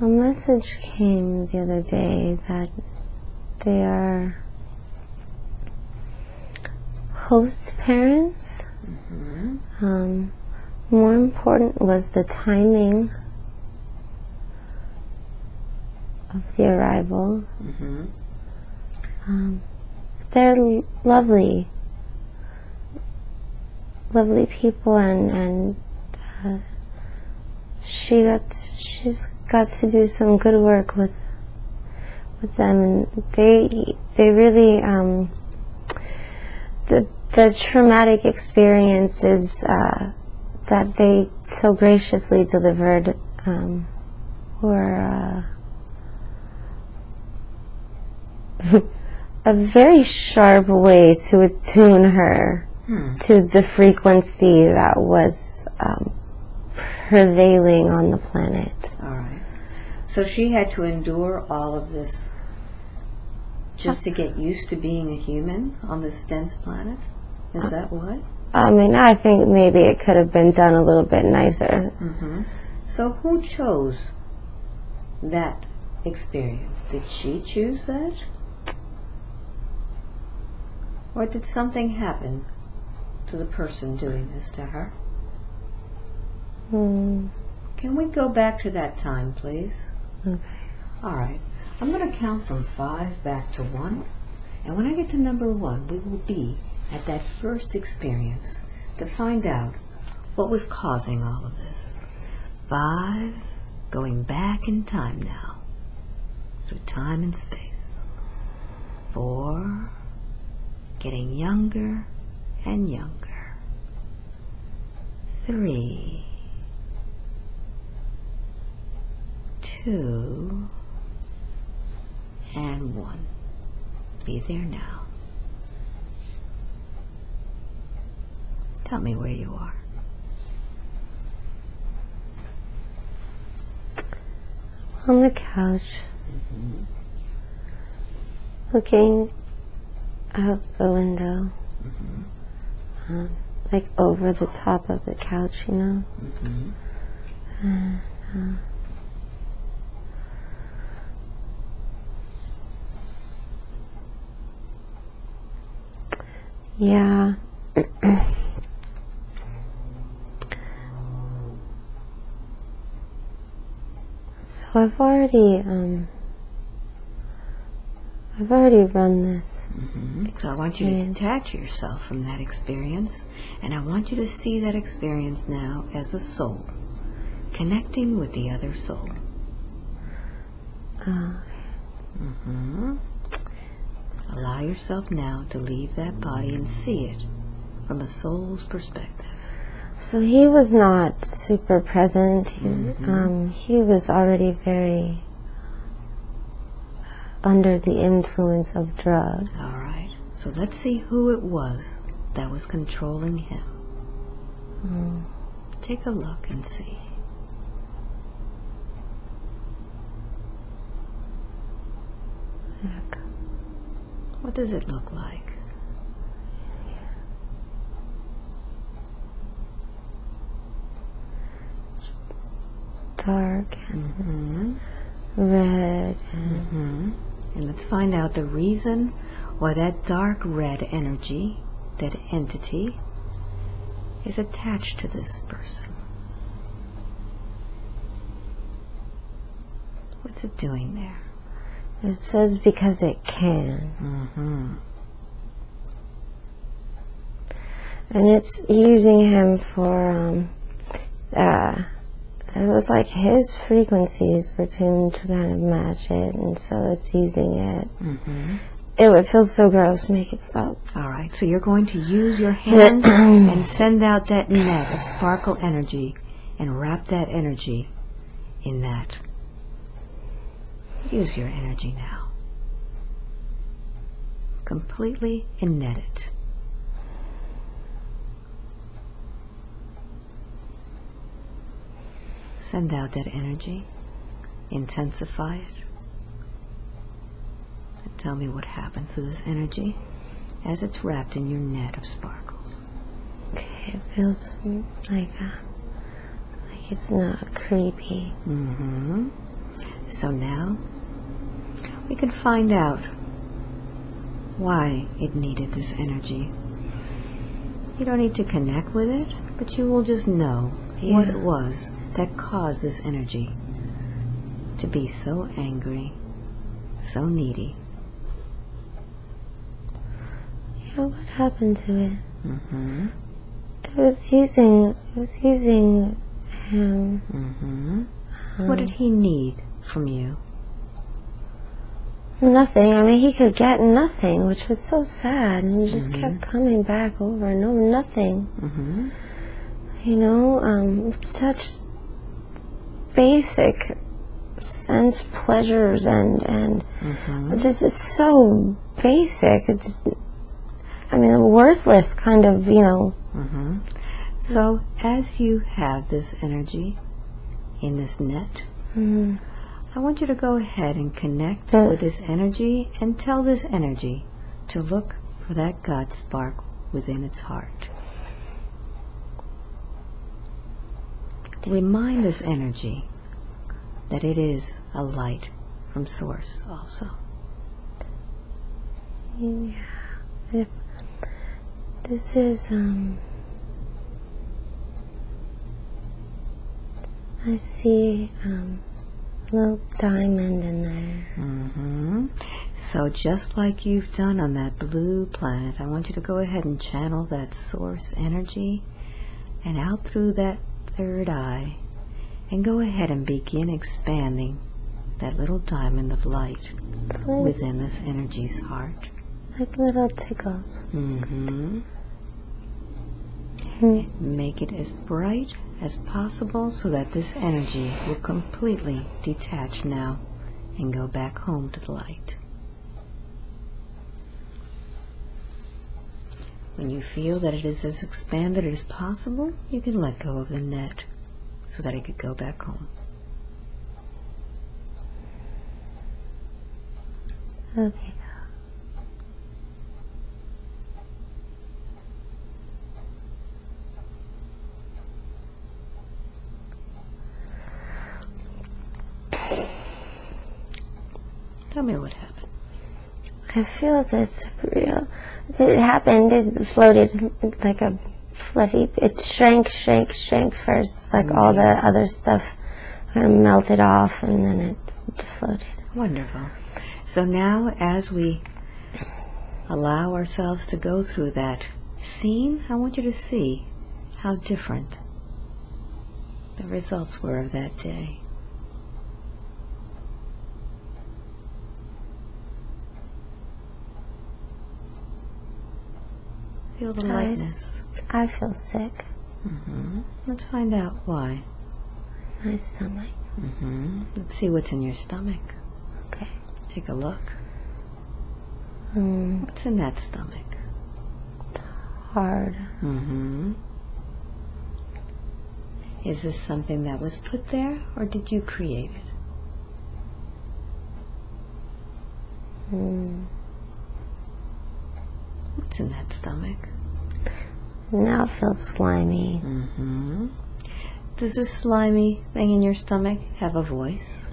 A message came the other day that they are host parents. Um, more important was the timing of the arrival. Mm-hmm. Um, they're l- lovely, lovely people, and and uh, she got she's got to do some good work with with them, and they they really um, the the traumatic experiences uh, that they so graciously delivered um, were. Uh, <laughs> a very sharp way to attune her to the frequency that was um, prevailing on the planet. All right. So she had to endure all of this just to get used to being a human on this dense planet? Is that what? I mean, I think maybe it could have been done a little bit nicer. Mm-hmm. So who chose that experience? Did she choose that? Or did something happen to the person doing this to her? Hmm. Can we go back to that time, please? Okay. All right. I'm going to count from five back to one. And when I get to number one, we will be at that first experience to find out what was causing all of this. Five, going back in time now, through time and space. Four, getting younger and younger. Three, two, and one. Be there now. Tell me where you are. On the couch, looking out the window, um, like over the top of the couch, you know. And, uh, Yeah. so I've already um, I've already run this. Mm-hmm. So I want you to detach yourself from that experience, and I want you to see that experience now as a soul, connecting with the other soul. Ah, okay. Mm-hmm. Allow yourself now to leave that body and see it from a soul's perspective. So he was not super present. He, um, he was already very under the influence of drugs. All right. So let's see who it was that was controlling him. Take a look and see. Like, What does it look like? dark and hmm red and hmm And let's find out the reason why that dark red energy, that entity, is attached to this person. What's it doing there? It says because it can. Mm-hmm. And it's using him for um uh it was like his frequencies were tuned to kind of match it and so it's using it. Mm-hmm. It would feel so gross, make it stop. All right, so you're going to use your hands <clears throat> and send out that net of sparkle energy and wrap that energy in that. Use your energy now. Completely and net it. Send out that energy. Intensify it. And tell me what happens to this energy as it's wrapped in your net of sparkles. Okay, it feels like uh, like it's not creepy. Mm-hmm. So now we can find out why it needed this energy. You don't need to connect with it, but you will just know what it was that caused this energy to be so angry, so needy. Yeah, what happened to it? Mm-hmm. It was using it was using him. Mm-hmm. What did he need from you? Nothing. I mean, he could get nothing, which was so sad, and he just kept coming back over and over. Nothing. Mm-hmm. You know, um, such basic sense pleasures and and Mm-hmm. just is so basic. It just, I mean, worthless kind of. You know. Mm-hmm. So, as you have this energy in this net, Mm, I want you to go ahead and connect with this energy and tell this energy to look for that God spark within its heart. Remind this energy that it is a light from Source also. yeah. If this is um. I see um, little diamond in there. Mm-hmm. So just like you've done on that blue planet, I want you to go ahead and channel that source energy and out through that third eye and go ahead and begin expanding that little diamond of light like, within this energy's heart. like little tickles. hmm Hmm. Make it as bright as possible so that this energy will completely detach now and go back home to the light. When you feel that it is as expanded as possible, you can let go of the net so that it could go back home. Okay. Tell me what happened. I feel this real. It happened. It floated like a fluffy. It shrank, shrank, shrank first, like mm-hmm. all the other stuff kind of melted off and then it floated. Wonderful. So now, as we allow ourselves to go through that scene, I want you to see how different the results were of that day. Feel the Guys. lightness. I feel sick. hmm Let's find out why. My stomach. hmm Let's see what's in your stomach. Okay. Take a look. Mm, What's in that stomach? It's hard. Mm-hmm. Is this something that was put there, or did you create it? Mm. What's in that stomach? Now it feels slimy. Mm-hmm. Does this slimy thing in your stomach have a voice?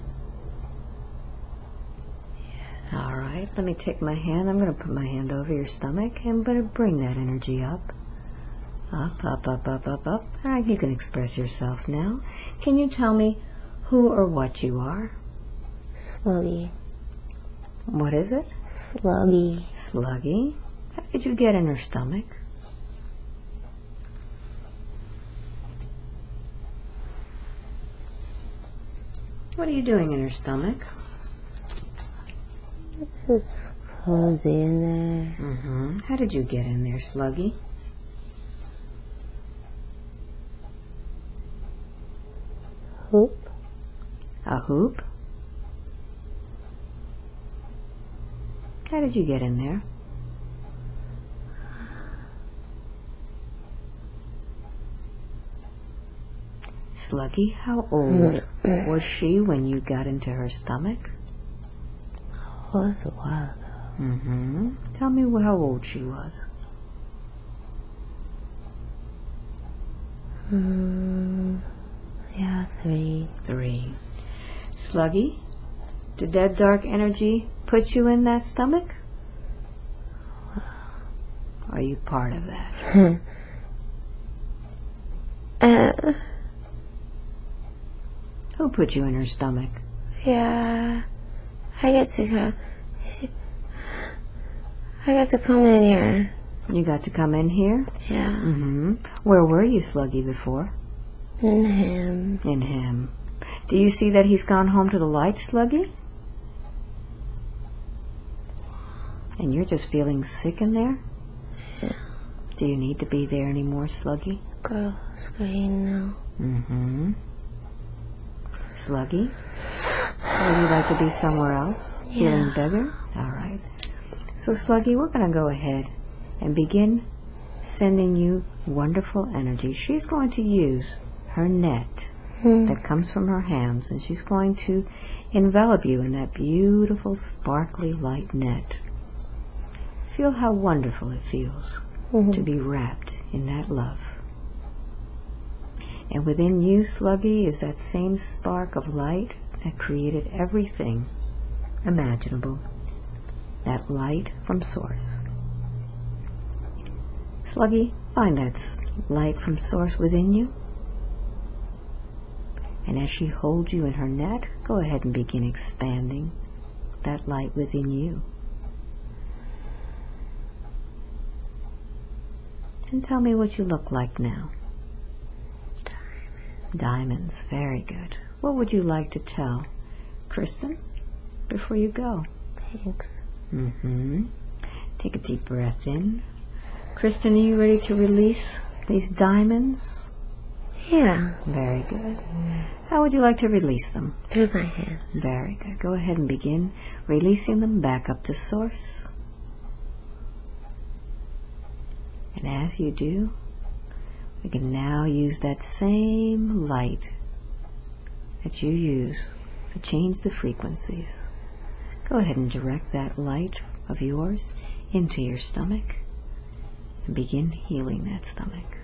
Yeah. All right. Let me take my hand. I'm going to put my hand over your stomach. and I'm going to bring that energy up. Up, up, up, up, up, up. All right. You can express yourself now. Can you tell me who or what you are? Sluggy. What is it? Sluggy. Sluggy. How did you get in her stomach? What are you doing in her stomach? It's cozy in there. Mm-hmm. How did you get in there, Sluggy? Hoop. A hoop? How did you get in there? Sluggy, how old was she when you got into her stomach? was a while ago. Mm-hmm. Tell me how old she was. Mm, yeah, three. Three. Sluggy, did that dark energy put you in that stomach? Are you part of that? <laughs> Uh, Who put you in her stomach? yeah, I get to come. I get to come in here. You got to come in here? Yeah, Mm-hmm. Where were you, Sluggy, before? In him. In him. Do you see that he's gone home to the light, Sluggy? And you're just feeling sick in there? Yeah. Do you need to be there anymore, Sluggy? Girl screen now. Mm-hmm. Sluggy? Would you like to be somewhere else? Feeling Yeah. better? All right. So, Sluggy, we're going to go ahead and begin sending you wonderful energy. She's going to use her net hmm. that comes from her hands, and she's going to envelop you in that beautiful, sparkly light net. Feel how wonderful it feels mm-hmm. to be wrapped in that love. And within you, Sluggy, is that same spark of light that created everything imaginable. That light from Source. Sluggy, find that light from Source within you. And as she holds you in her net, go ahead and begin expanding that light within you. And tell me what you look like now. Diamonds, very good. What would you like to tell Kristen before you go? Thanks. Mm-hmm. Take a deep breath in. Kristen, are you ready to release these diamonds? Yeah, Very good. How would you like to release them? through my hands. Very good. Go ahead and begin releasing them back up to source. And as you do, we can now use that same light that you use to change the frequencies. Go ahead and direct that light of yours into your stomach and begin healing that stomach.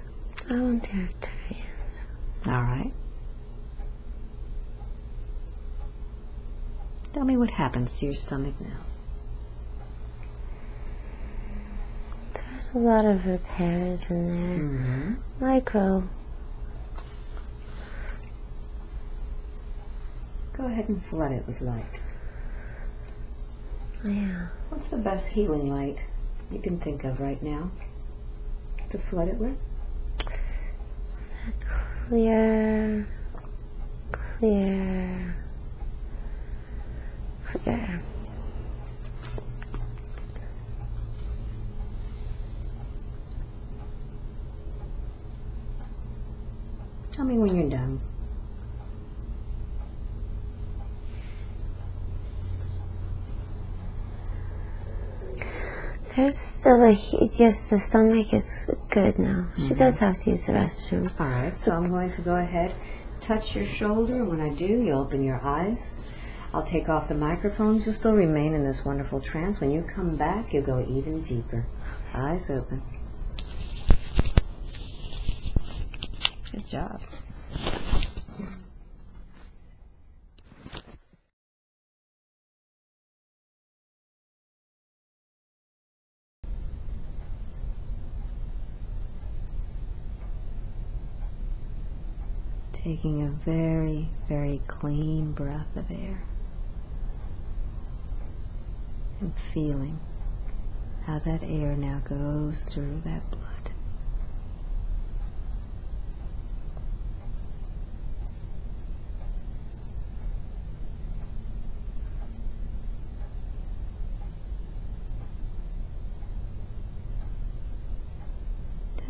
I want to have. All right. Tell me what happens to your stomach now. There's a lot of repairs in there. Mm-hmm. Micro. Go ahead and flood it with light. Yeah. What's the best healing light you can think of right now to flood it with? Clear, clear, clear. Tell me when you're done. There's still a heat. Yes, the stomach is good now. She mm-hmm. does have to use the restroom. All right, so I'm going to go ahead, touch your shoulder, when I do, you open your eyes. I'll take off the microphones. You'll still remain in this wonderful trance. When you come back, you'll go even deeper. Eyes open. Good job. Taking a very, very clean breath of air. And feeling how that air now goes through that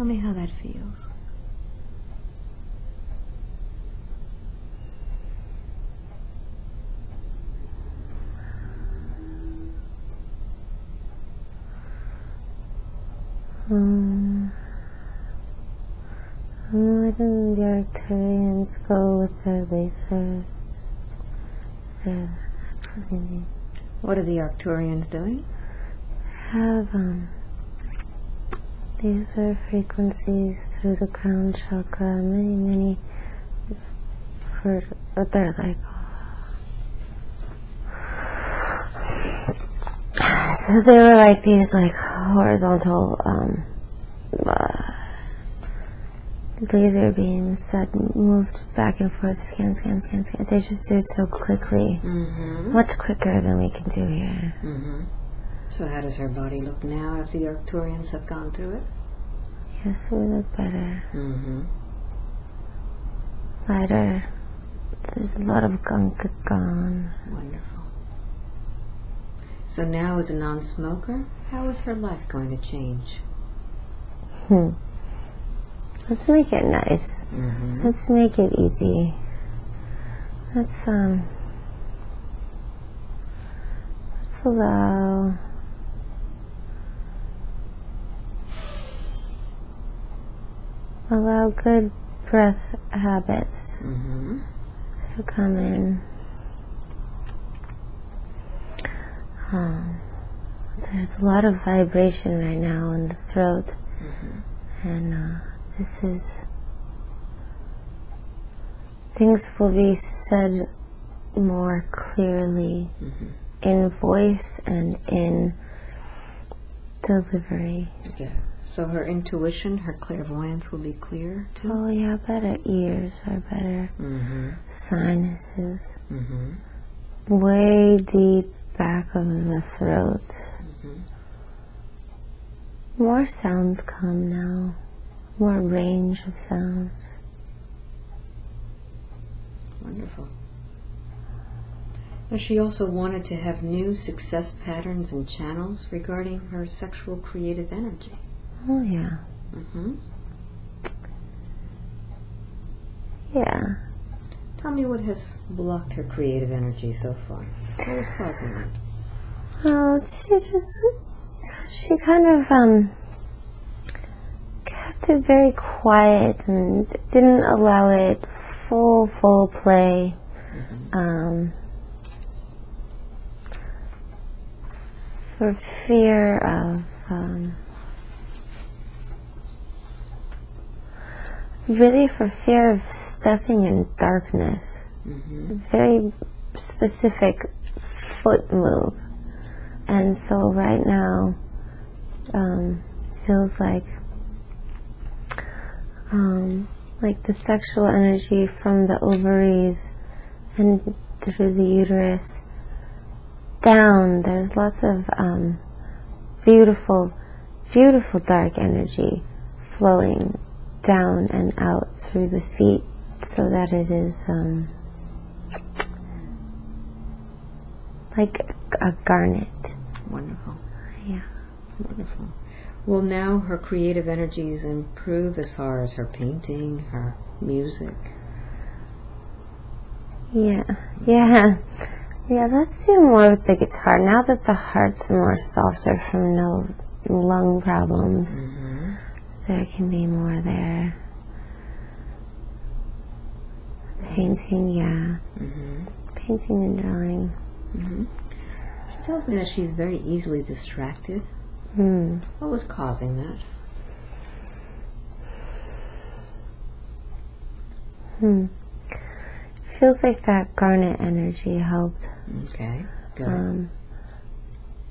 Tell me how that feels. Um, I'm letting the Arcturians go with their lasers. They're actually What are the Arcturians doing? have um laser frequencies through the crown chakra. Many, many. For but they're like. <sighs> So they were like these like horizontal um, uh, laser beams that moved back and forth, scan, scan, scan, scan. They just do it so quickly, Mm-hmm. much quicker than we can do here. Mm-hmm. So how does her body look now after the Arcturians have gone through it? Yes, we look better, Mm-hmm. lighter. There's a lot of gunk gone. Wonderful. So now as a non-smoker, how is her life going to change? Hmm. Let's make it nice. Mm-hmm. Let's make it easy. Let's um. Let's allow. Allow good breath habits Mm-hmm. to come in. Um, there's a lot of vibration right now in the throat, and uh, this is things will be said more clearly in voice and in delivery. Yeah. So her intuition, her clairvoyance will be clear too. Oh yeah, better ears are better. Mm-hmm. Sinuses, Mm-hmm. way deep back of the throat. More sounds come now. More range of sounds. Wonderful. Now, she also wanted to have new success patterns and channels regarding her sexual creative energy. Oh yeah. Mm-hmm. Yeah. Tell me what has blocked her creative energy so far. What was causing that? Well, she just she kind of um kept it very quiet and didn't allow it full full play. Um, for fear of um, really for fear of stepping in darkness. It's a very specific foot move. And so right now, um, feels like, um, like the sexual energy from the ovaries and through the uterus down. There's lots of um, beautiful, beautiful dark energy flowing down and out through the feet so that it is um, like a, a garnet. Wonderful. Yeah. Wonderful. Well, now her creative energies improve as far as her painting, her music? Yeah, yeah, yeah. Let's do more with the guitar now that the heart's more softer from no lung problems. There can be more there. Painting, yeah. Painting and drawing. She tells me that she's very easily distracted. Hmm. What was causing that? Hmm. Feels like that garnet energy helped. Okay, good. Um,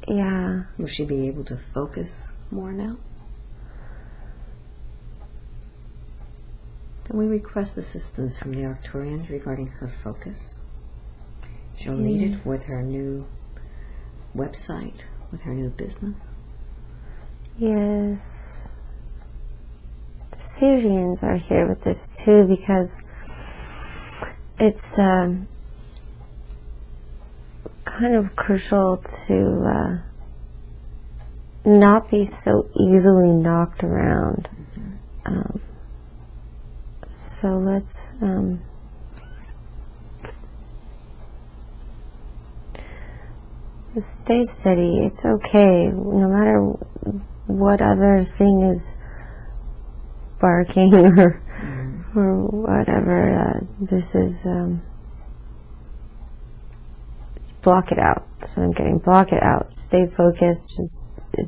yeah. Will she be able to focus more now? Can we request assistance from the Arcturians regarding her focus? She'll need it with her new website, with her new business. Yes. The Sirians are here with this too because it's um, kind of crucial to uh, not be so easily knocked around. Um, so let's. Um, stay steady. It's okay. No matter what other thing is barking <laughs> or or whatever. Uh, this is um, block it out. So I'm getting block it out. Stay focused. Just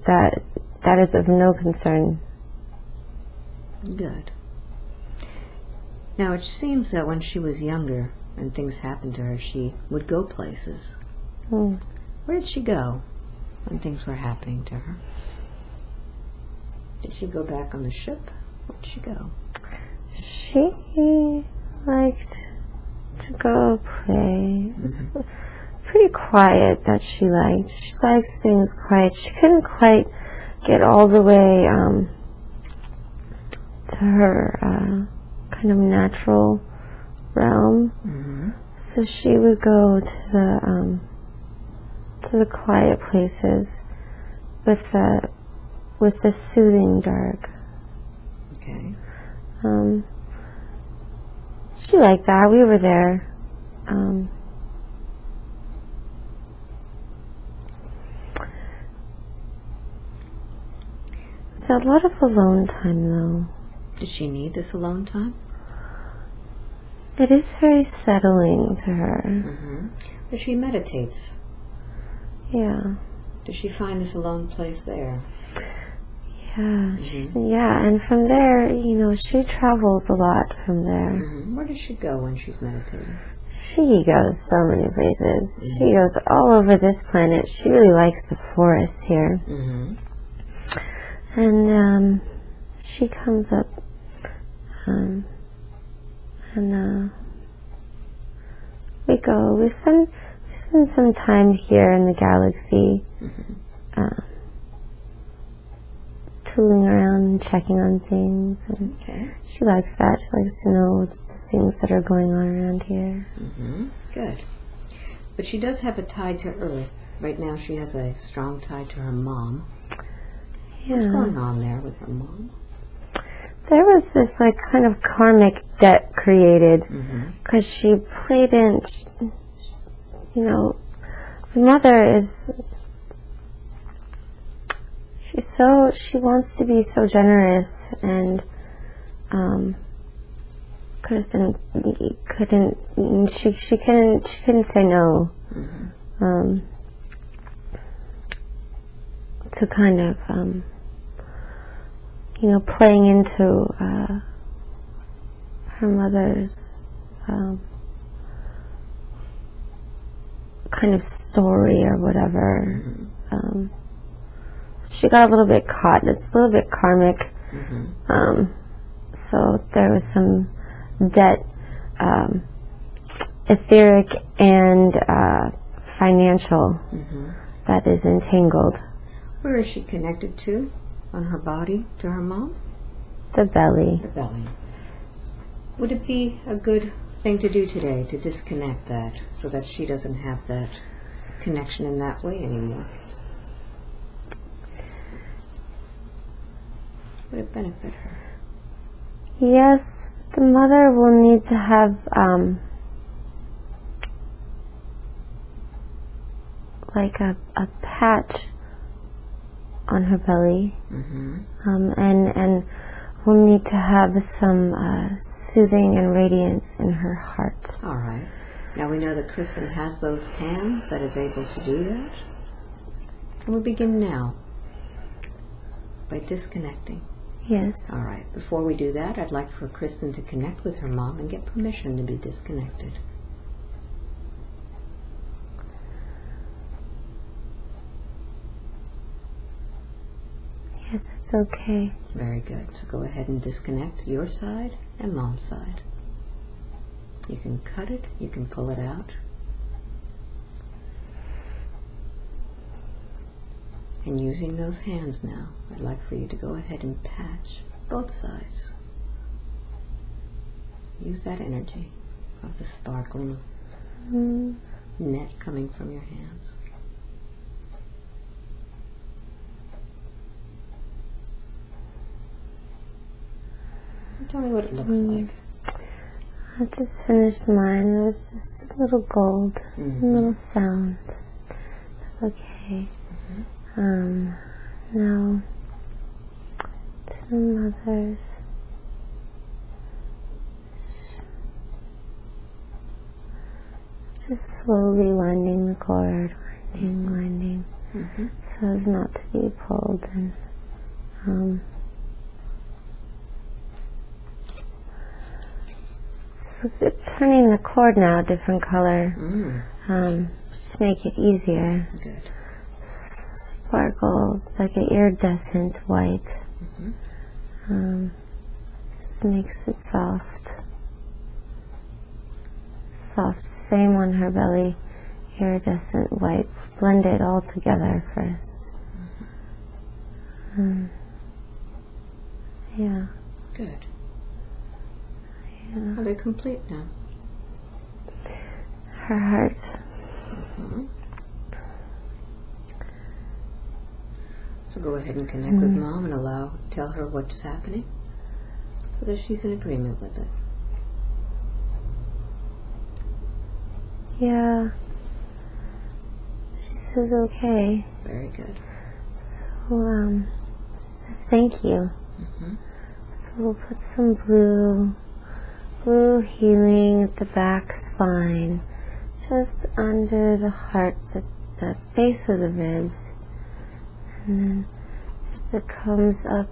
that that is of no concern. Good. Now, it seems that when she was younger and things happened to her, she would go places. Hmm. Where did she go when things were happening to her? Did she go back on the ship? Where did she go? She liked to go play. It was pretty quiet that she liked. She likes things quiet. She couldn't quite get all the way um, to her uh, kind of natural realm. So she would go to the um, to the quiet places with the with the soothing dark. Okay. Um, she liked that. We were there. Um, so a lot of alone time, though. Did she need this alone time? It is very settling to her. Mm-hmm. But she meditates. Yeah, Does she find this alone place there? yeah, she, yeah. And from there, you know, she travels a lot from there. Mm-hmm. Where does she go when she's meditating? She goes so many places. She goes all over this planet. She really likes the forests here. Mm-hmm. And um, she comes up um, and uh, we go. We spend we spend some time here in the galaxy, um, tooling around and checking on things. And Okay. she likes that. She likes to know the things that are going on around here. Mm-hmm. Good. But she does have a tie to Earth. Right now, she has a strong tie to her mom. Yeah. What's going on there with her mom? There was this like kind of karmic debt created Mm-hmm. because she played in, you know, the mother is, she's so, she wants to be so generous and, um, Kristen couldn't, she, she couldn't, she couldn't say no. Um, to kind of, um, you know, playing into, uh, her mother's um, kind of story or whatever. Um, she got a little bit caught. It's a little bit karmic. Um, so there was some debt um, etheric and uh, financial that is entangled. Where is she connected to? On her body to her mom? The belly. The belly. Would it be a good thing to do today to disconnect that so that she doesn't have that connection in that way anymore? Would it benefit her? Yes, the mother will need to have um, like a, a patch on her belly, Mm-hmm. um, and and will need to have some uh, soothing and radiance in her heart. All right. Now we know that Kristen has those hands that is able to do that. And we begin now by disconnecting. Yes. All right. Before we do that, I'd like for Kristen to connect with her mom and get permission to be disconnected. Yes, it's okay. Very good. So go ahead and disconnect your side and mom's side. You can cut it, you can pull it out. And using those hands now, I'd like for you to go ahead and patch both sides. Use that energy of the sparkling Mm, net coming from your hands. Tell me what it looks like. I just finished mine. It was just a little gold, Mhm. little sounds. That's okay. Um, now to the mothers. Just slowly winding the cord, winding, winding, Mhm. so as not to be pulled and um, it's turning the cord now a different color Mm, um, just to make it easier. good. Sparkle like an iridescent white. Mhm. Um, this makes it soft. Soft, same on her belly, iridescent white. Blend it all together first. Um, yeah. Good. Yeah. Are they complete now? Her heart. Mhm. So go ahead and connect with mom and allow, tell her what's happening so that she's in agreement with it. Yeah. She says okay. Very good. So, um, she says thank you. Mhm. So we'll put some blue, blue healing at the back spine, just under the heart, the, the base of the ribs. And then it comes up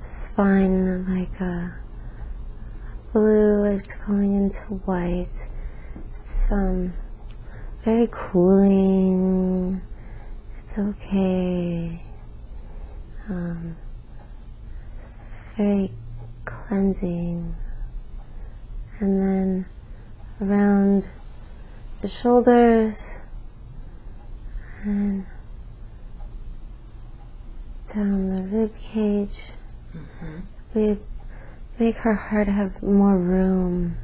the spine like a blue, it's going into white. It's um very cooling. It's okay. Um, it's very cleansing. And then around the shoulders and down the rib cage. Mhm. We make her heart have more room.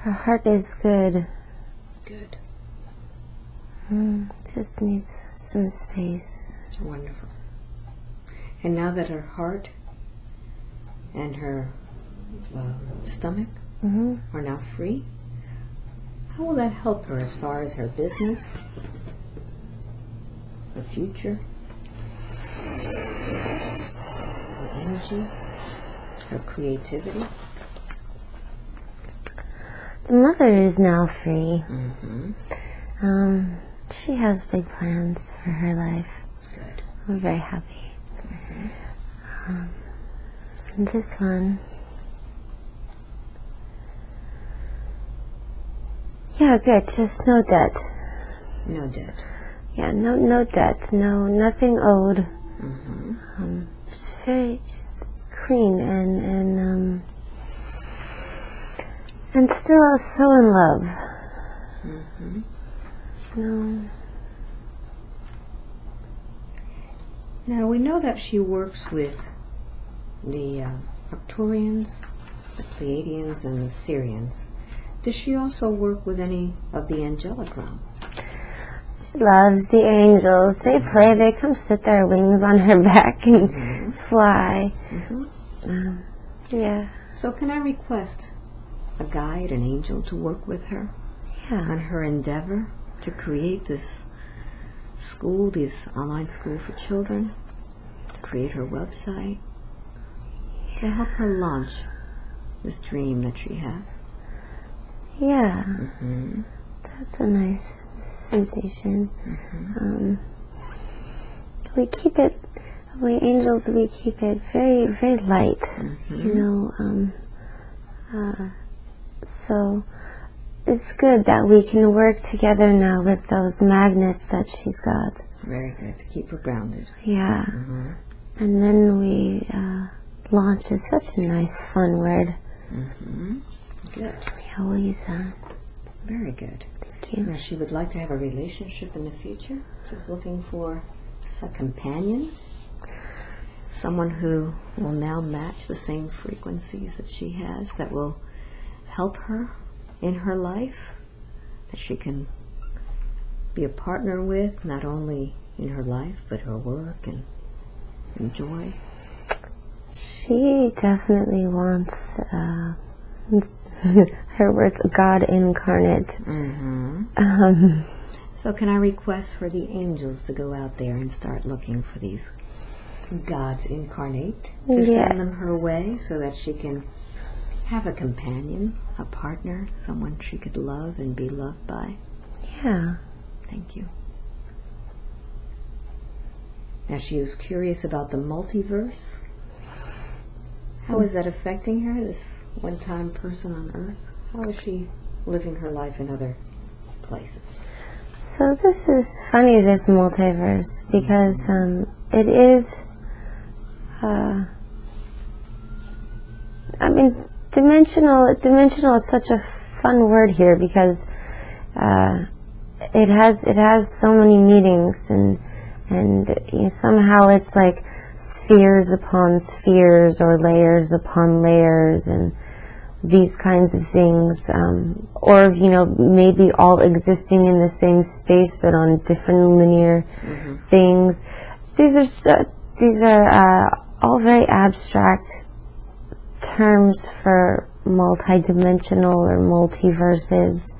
Her heart is good. Good. Mm, just needs some space. Wonderful. And now that her heart and her uh, stomach hmm are now free, how will that help her as far as her business, her future, her energy, her creativity? The mother is now free. Mm-hmm. Um, she has big plans for her life. Good. I'm very happy. Um, and this one. Yeah, good. Just no debt. No debt. Yeah, no, no debt. No, nothing owed. Mm-hmm. Um, just very, just clean and and um, and still so in love. Mm-hmm. No. Now we know that she works with the uh, Arcturians, the Pleiadians, and the Sirians. Does she also work with any of the angelic realm? She loves the angels. They play, they come sit their wings on her <laughs> back and fly. Um, yeah. So can I request a guide, an angel, to work with her Yeah. on her endeavor to create this school, this online school for children, to create her website, to help her launch this dream that she has? Yeah. Mm-hmm. That's a nice sensation. Um, we keep it, we angels, we keep it very, very light, you know. Um, uh, so it's good that we can work together now with those magnets that she's got. Very good. To keep her grounded. Yeah. Mm-hmm. And then we, uh, launch is such a nice, fun word. Mm-hmm. Good. We always, uh, Very good. thank you. Now, she would like to have a relationship in the future. She's looking for a companion, someone who will now match the same frequencies that she has, that will help her in her life, that she can be a partner with, not only in her life, but her work and enjoy. She definitely wants, uh, <laughs> her words, God incarnate. Mm-hmm. Um, So, can I request for the angels to go out there and start looking for these gods incarnate to send them her way so that she can have a companion, a partner, someone she could love and be loved by? yeah. Thank you. Now, she was curious about the multiverse. How is that affecting her, this one time person on Earth? How is she living her life in other places? So this is funny, this multiverse, because um, it is. Uh, I mean, dimensional. Dimensional is such a fun word here because uh, it has it has so many meanings, and and you know, somehow it's like spheres upon spheres or layers upon layers, and these kinds of things, um, or you know maybe all existing in the same space but on different linear things. These are so, these are uh, all very abstract terms for multidimensional or multiverses,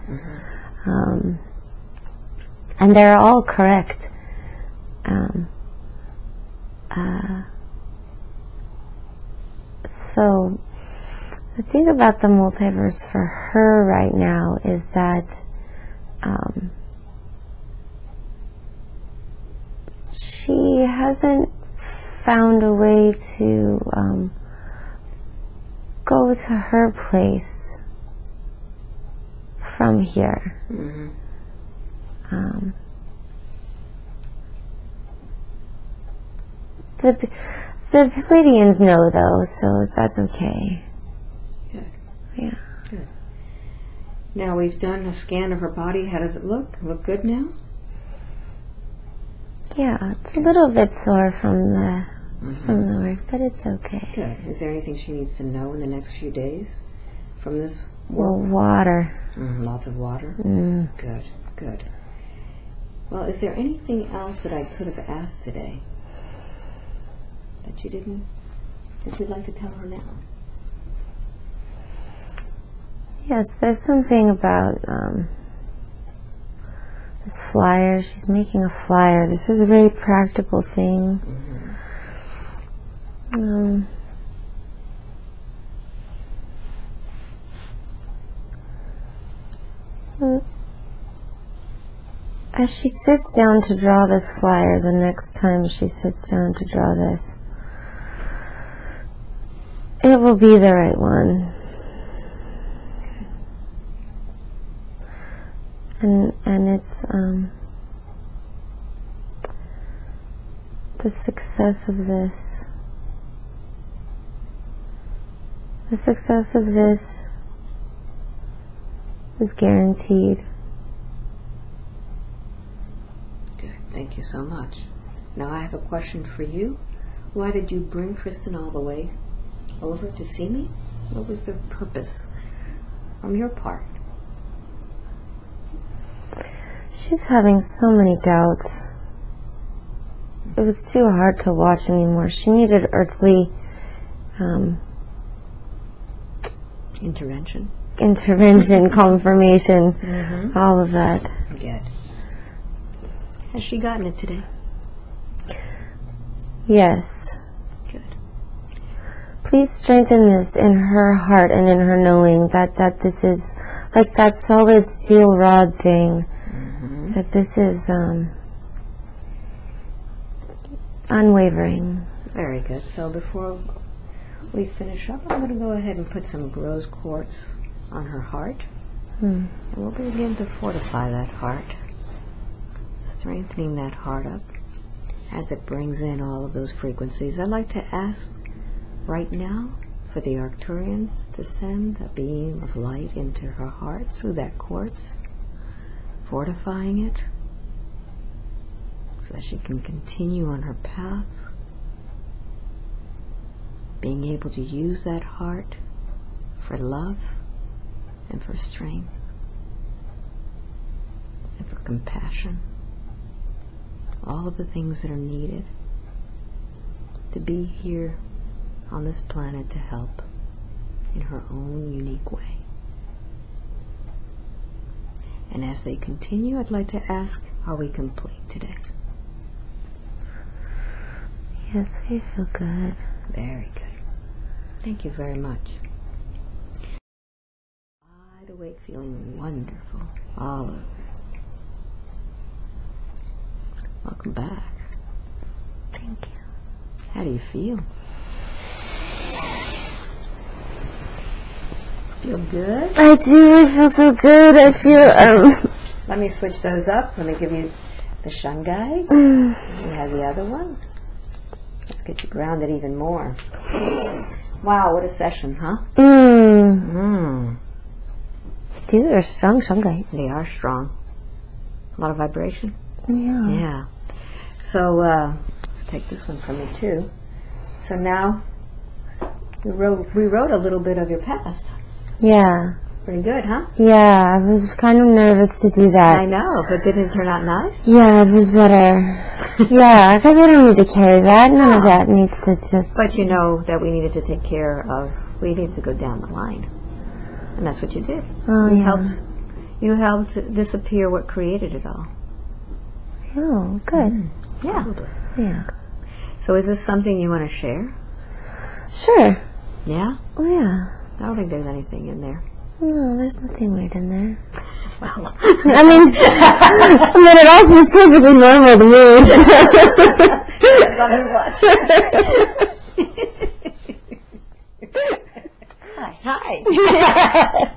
um, and they're all correct. Um, uh, so. The thing about the multiverse for her right now is that um, she hasn't found a way to um, go to her place from here. Mm-hmm. Um, the the Pleiadians know though, so that's okay. Good. Yeah. Now we've done a scan of her body. How does it look? Look good now? Yeah, it's a little bit sore from the from the work, but it's okay. Good. Is there anything she needs to know in the next few days from this Well, water. Mm, lots of water. Mm. Good. Good. Well, is there anything else that I could have asked today that you didn't? That you'd like to tell her now? Yes, there's something about um, this flyer. She's making a flyer. This is a very practical thing. Um, mm. as she sits down to draw this flyer, the next time she sits down to draw this, it will be the right one. And and it's um, the success of this the success of this is guaranteed. Good. Thank you so much. Now I have a question for you. Why did you bring Kristen all the way over to see me? What was the purpose from your part? She's having so many doubts. It was too hard to watch anymore. She needed earthly um, Intervention. intervention, <laughs> confirmation, all of that. Good. Has she gotten it today? Yes. Good. Please strengthen this in her heart and in her knowing that, that this is like that solid steel rod thing. That this is um, unwavering. Very good. So before we finish up, I'm going to go ahead and put some rose quartz on her heart. And we'll begin to fortify that heart, strengthening that heart up as it brings in all of those frequencies. I'd like to ask right now for the Arcturians to send a beam of light into her heart through that quartz, fortifying it so that she can continue on her path being able to use that heart for love and for strength and for compassion. All of the things that are needed to be here on this planet to help in her own unique way. And as they continue, I'd like to ask, are we complete today? Yes, we feel good. Very good. Thank you very much. Wide awake, feeling wonderful. All it. Welcome back. Thank you. How do you feel? Feel good? I do. I feel so good. I feel um. Let me switch those up. Let me give you the shungite. <sighs> you have the other one. Let's get you grounded even more. Wow, what a session, huh? Mm, Mm. these are strong shungite. They are strong. A lot of vibration. Yeah. Yeah. So uh, let's take this one from you too. So now we wrote we wrote a little bit of your past. Yeah. Pretty good, huh? Yeah. I was kind of nervous to do that. I know, but didn't it turn out nice? Yeah, it was better. <laughs> yeah, because I don't need to carry that. None of that needs to just. But you know that we needed to take care of. We needed to go down the line, and that's what you did. Oh you yeah. helped. You helped disappear what created it all. Oh, good. Mm, yeah. Yeah. So is this something you want to share? Sure. Yeah. Oh yeah. I don't think there's anything in there. No, there's nothing weird in there. Well, <laughs> I mean, <laughs> I mean, it all seems perfectly normal to me. <laughs> Hi. Hi.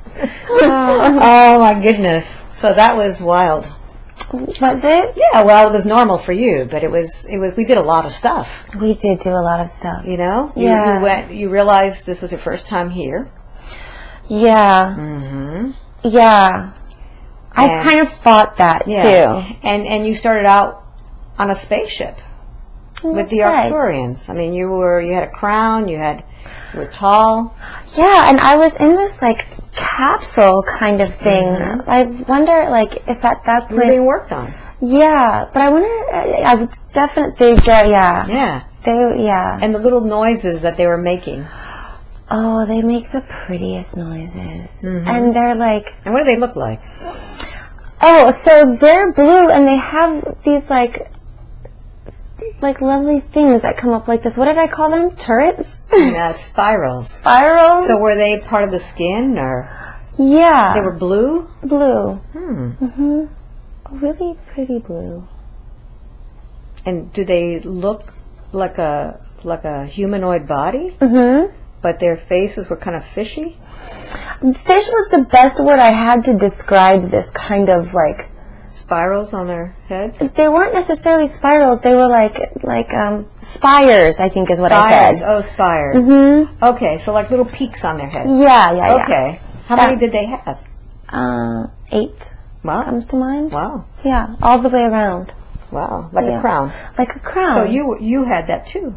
oh my goodness. So that was wild. Was it? Yeah, well, it was normal for you, but it was it was we did a lot of stuff, We did do a lot of stuff. you know? You, Yeah. you went you realized this is your first time here. Yeah. Mhm. Yeah. I've kind of thought that too. And and you started out on a spaceship with the That's right. Arcturians. I mean, you were you had a crown, you had you were tall. Yeah, and I was in this like capsule kind of thing. Mm-hmm. I wonder, like, if at that point, being worked on. yeah. But I wonder. I, I would definitely. They, yeah. Yeah. They, yeah. And the little noises that they were making. Oh, they make the prettiest noises, mm-hmm. and they're like, And what do they look like? oh, so they're blue, and they have these like. Like lovely things that come up like this. What did I call them? Turrets? Yeah, <laughs> spirals. Spirals? So were they part of the skin or yeah. they were blue? blue. Hmm. hmm Really pretty blue. And do they look like a like a humanoid body? Mm-hmm. But their faces were kind of fishy? Fish was the best word I had to describe this kind of like. Spirals on their heads? They weren't necessarily spirals. They were like like um, spires. I think is what Spires. I said. Oh, spires. hmm Okay, so like little peaks on their heads. Yeah, yeah, yeah. Okay. How That- many did they have? Uh, eight Wow. comes to mind. Wow. Yeah, all the way around. Wow. Like Yeah. a crown. Like a crown. So you you had that too.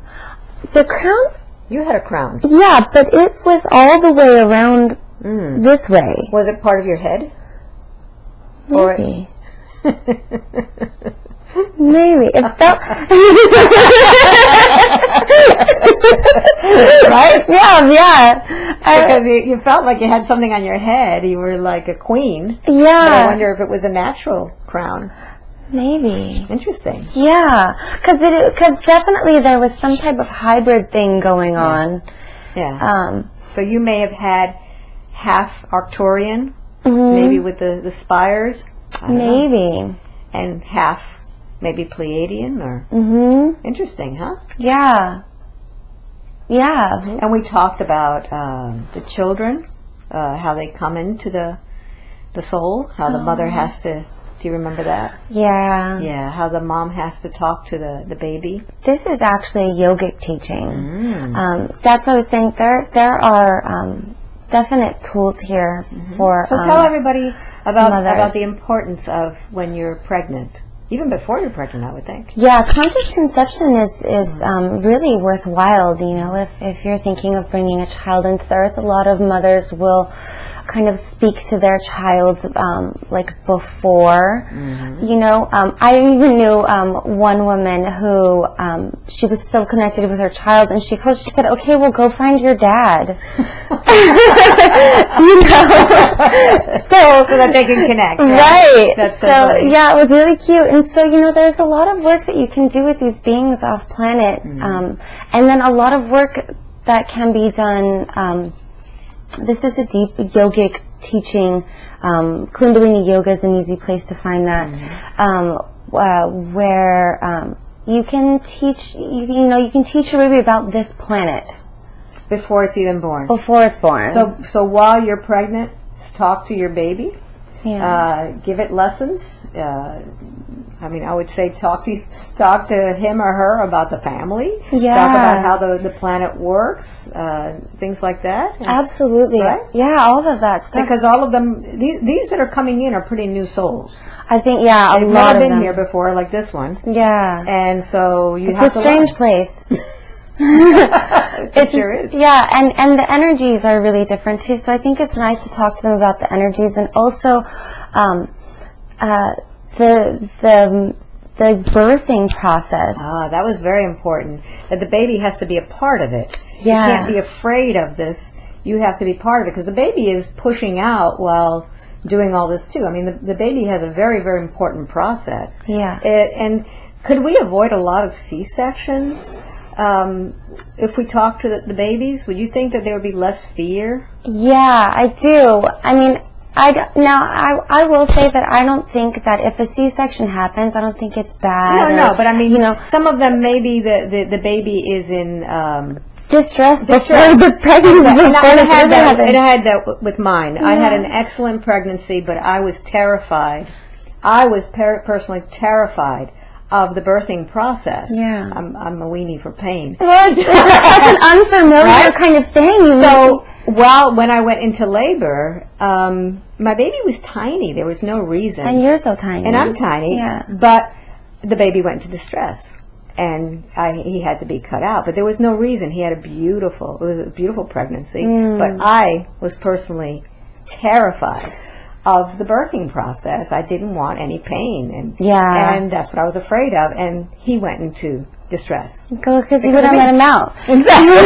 The crown? You had a crown. Yeah, but it was all the way around this way. Was it part of your head? Or- Maybe. It felt. Right? yeah, yeah. I, Because you, you felt like you had something on your head. You were like a queen. But I wonder if it was a natural crown. Maybe. Interesting. Yeah, because it because definitely there was some type of hybrid thing going on. Yeah. Um, so you may have had half Arcturian, Mm-hmm. maybe with the, the spires, Don't know. maybe. and half maybe Pleiadian or Mm-hmm. interesting, huh? Yeah. Yeah. And we talked about um, the children, uh, how they come into the the soul, how the Oh. mother has to. Do you remember that? Yeah. Yeah, how the mom has to talk to the, the baby. This is actually a yogic teaching. Mm. Um, that's what I was saying. There, there are um, definite tools here for. So um, tell everybody about mothers. about the importance of when you're pregnant, even before you're pregnant, I would think. Yeah, conscious conception is is um, really worthwhile. You know, if if you're thinking of bringing a child into the earth, a lot of mothers will kind of speak to their child um, like before. You know, um, I even knew um, one woman who um, she was so connected with her child, and she told she said, "Okay, well, go find your dad." <laughs> <laughs> you know, <laughs> so So that they can connect. Right. That's so so yeah, it was really cute. And so you know, there's a lot of work that you can do with these beings off planet, Mm-hmm. um, and then a lot of work that can be done. Um, this is a deep yogic teaching. Um, Kundalini yoga is an easy place to find that, Mm-hmm. um, uh, where um, you can teach. You, you know, you can teach your baby about this planet Before it's even born. before it's born. So so while you're pregnant, talk to your baby. Yeah. Uh, give it lessons. Uh, I mean, I would say talk to talk to him or her about the family. Yeah. Talk about how the, the planet works. Uh, things like that. And- Absolutely. Right? Yeah, all of that stuff. Because all of them, these, these that are coming in are pretty new souls. I think yeah, a They've lot never of been them. here before, like this one. Yeah. And so you It's a strange learn. place. <laughs> <laughs> It sure It's- is. Yeah, and, and the energies are really different too. So I think it's nice to talk to them about the energies and also um, uh, the the the birthing process. Ah, that was very important. That the baby has to be a part of it. Yeah. You can't be afraid of this. You have to be part of it because the baby is pushing out while doing all this too. I mean, the, the baby has a very, very important process. Yeah. It, and could we avoid a lot of C-sections um, if we talk to the, the babies? Would you think that there would be less fear? Yeah, I do. I mean, I now I I will say that I don't think that if a C-section happens, I don't think it's bad. No, or, no, but I mean, you know, some of them maybe the, the, the baby is in um, distress, Distress. before the pregnancy. And I, before and I had that, I had that with mine. I had an excellent pregnancy, but I was terrified. I was per- personally terrified of the birthing process. Yeah. I'm, I'm a weenie for pain. Well, <laughs> it's, it's such an unfamiliar Right? kind of thing. So well, when I went into labor, um, my baby was tiny. There was no reason. and you're so tiny, and I'm tiny. Yeah. But the baby went into distress, and I, he had to be cut out. But there was no reason. He had a beautiful, it was a beautiful pregnancy. Mm. But I was personally terrified of the birthing process. I didn't want any pain, and Yeah. and that's what I was afraid of. And he went into distress. because you wouldn't I let him out. <laughs> Exactly.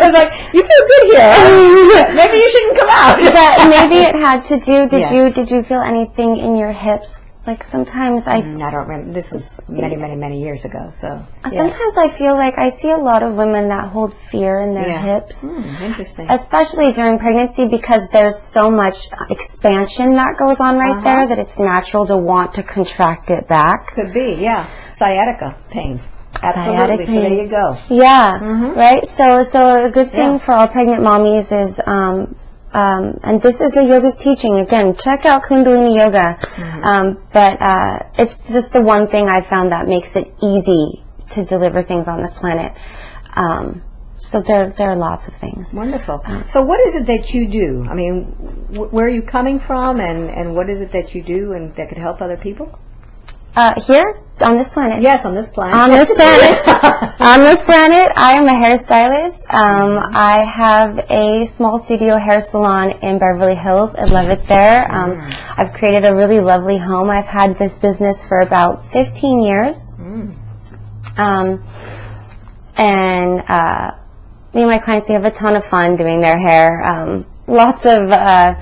I was like, "You feel good here. <laughs> Maybe you shouldn't come out." But maybe <laughs> it had to do. Did Yeah. you did you feel anything in your hips? Like sometimes I Mm, I don't remember. This is many, many, many years ago. So yeah. sometimes I feel like I see a lot of women that hold fear in their Yeah. hips. Hmm, interesting. Especially during pregnancy because there's so much expansion that goes on right Uh-huh. there that it's natural to want to contract it back. Could be, yeah. Sciatica pain. Absolutely. So there you go. Yeah, right. So, so a good thing Yeah. for all pregnant mommies is, um, um, and this is a yogic teaching. Again, check out Kundalini Yoga. Um, but uh, it's just the one thing I found that makes it easy to deliver things on this planet. Um, so there there are lots of things. Wonderful. So, what is it that you do? I mean, wh- where are you coming from, and, and what is it that you do, and that could help other people? Uh, here on this planet. Yes, on this planet. On this <laughs> planet, on this planet, I am a hairstylist. Um, I have a small studio hair salon in Beverly Hills. I love it there. Um, I've created a really lovely home. I've had this business for about 15 years. Um, and uh, me and my clients, we have a ton of fun doing their hair. Um, lots of uh,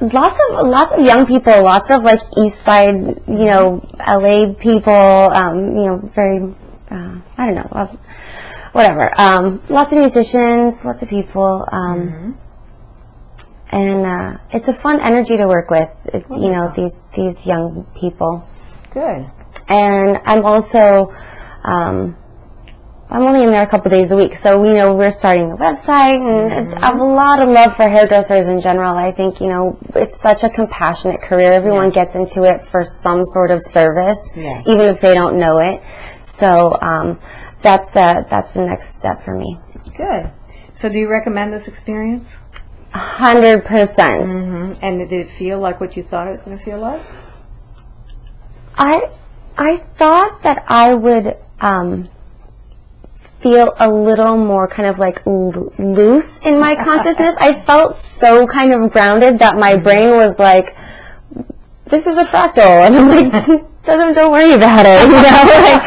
lots of lots of young people, lots of like East Side, you know, LA people. Um, you know, very uh, I don't know, whatever. Um, lots of musicians, lots of people. Um, And uh, it's a fun energy to work with, it, you know, these these young people Good. and I'm also um, I'm only in there a couple days a week, so we know we're starting the website, and I have a lot of love for hairdressers in general. I think you know it's such a compassionate career. Everyone gets into it for some sort of service, Yes. even if they don't know it. So um, that's uh, that's the next step for me. Good. So, do you recommend this experience? Hundred percent. And did it feel like what you thought it was going to feel like? I I thought that I would um, feel a little more kind of like loose in my consciousness. I felt so kind of grounded that my brain was like, "This is a fractal," and I'm like, <laughs> "Don't, don't worry about it," <laughs> you know. Like,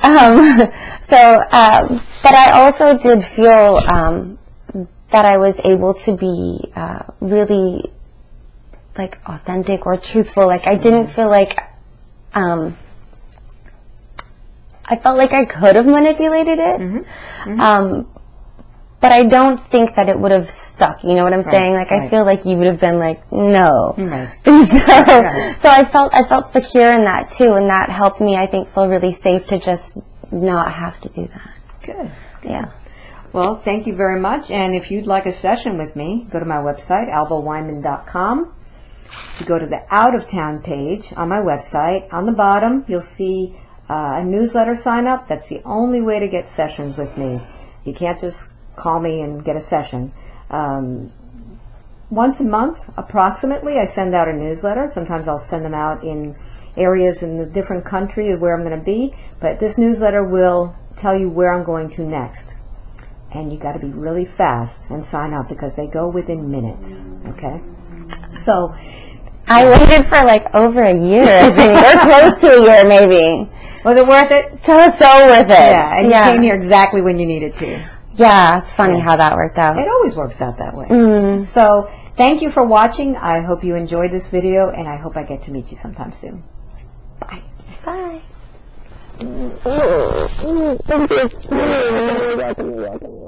<laughs> um, so, um, but I also did feel um, that I was able to be uh, really like authentic or truthful. Like I didn't feel like um I felt like I could have manipulated it. Um but I don't think that it would have stuck. You know what I'm saying? Like I feel like you would have been like, no. <laughs> Right. so, so I felt I felt secure in that too, and that helped me. I think feel really safe to just not have to do that. Good. Yeah. Well, thank you very much. And if you'd like a session with me, go to my website, albaweinman.com. If you go to the out of town page on my website, on the bottom, you'll see uh, a newsletter sign up. That's the only way to get sessions with me. You can't just call me and get a session. Um, once a month, approximately, I send out a newsletter. Sometimes I'll send them out in areas in the different country where I'm going to be. But this newsletter will tell you where I'm going to next and you got to be really fast and sign up because they go within minutes. Okay, so I waited for like over a year, I think, or close to a year maybe. Was it worth it? So it was so worth it. Yeah, and yeah. you came here exactly when you needed to. Yeah, it's funny how that worked out. It always works out that way. Mm. So thank you for watching. I hope you enjoyed this video, and I hope I get to meet you sometime soon. Bye. Bye. <laughs>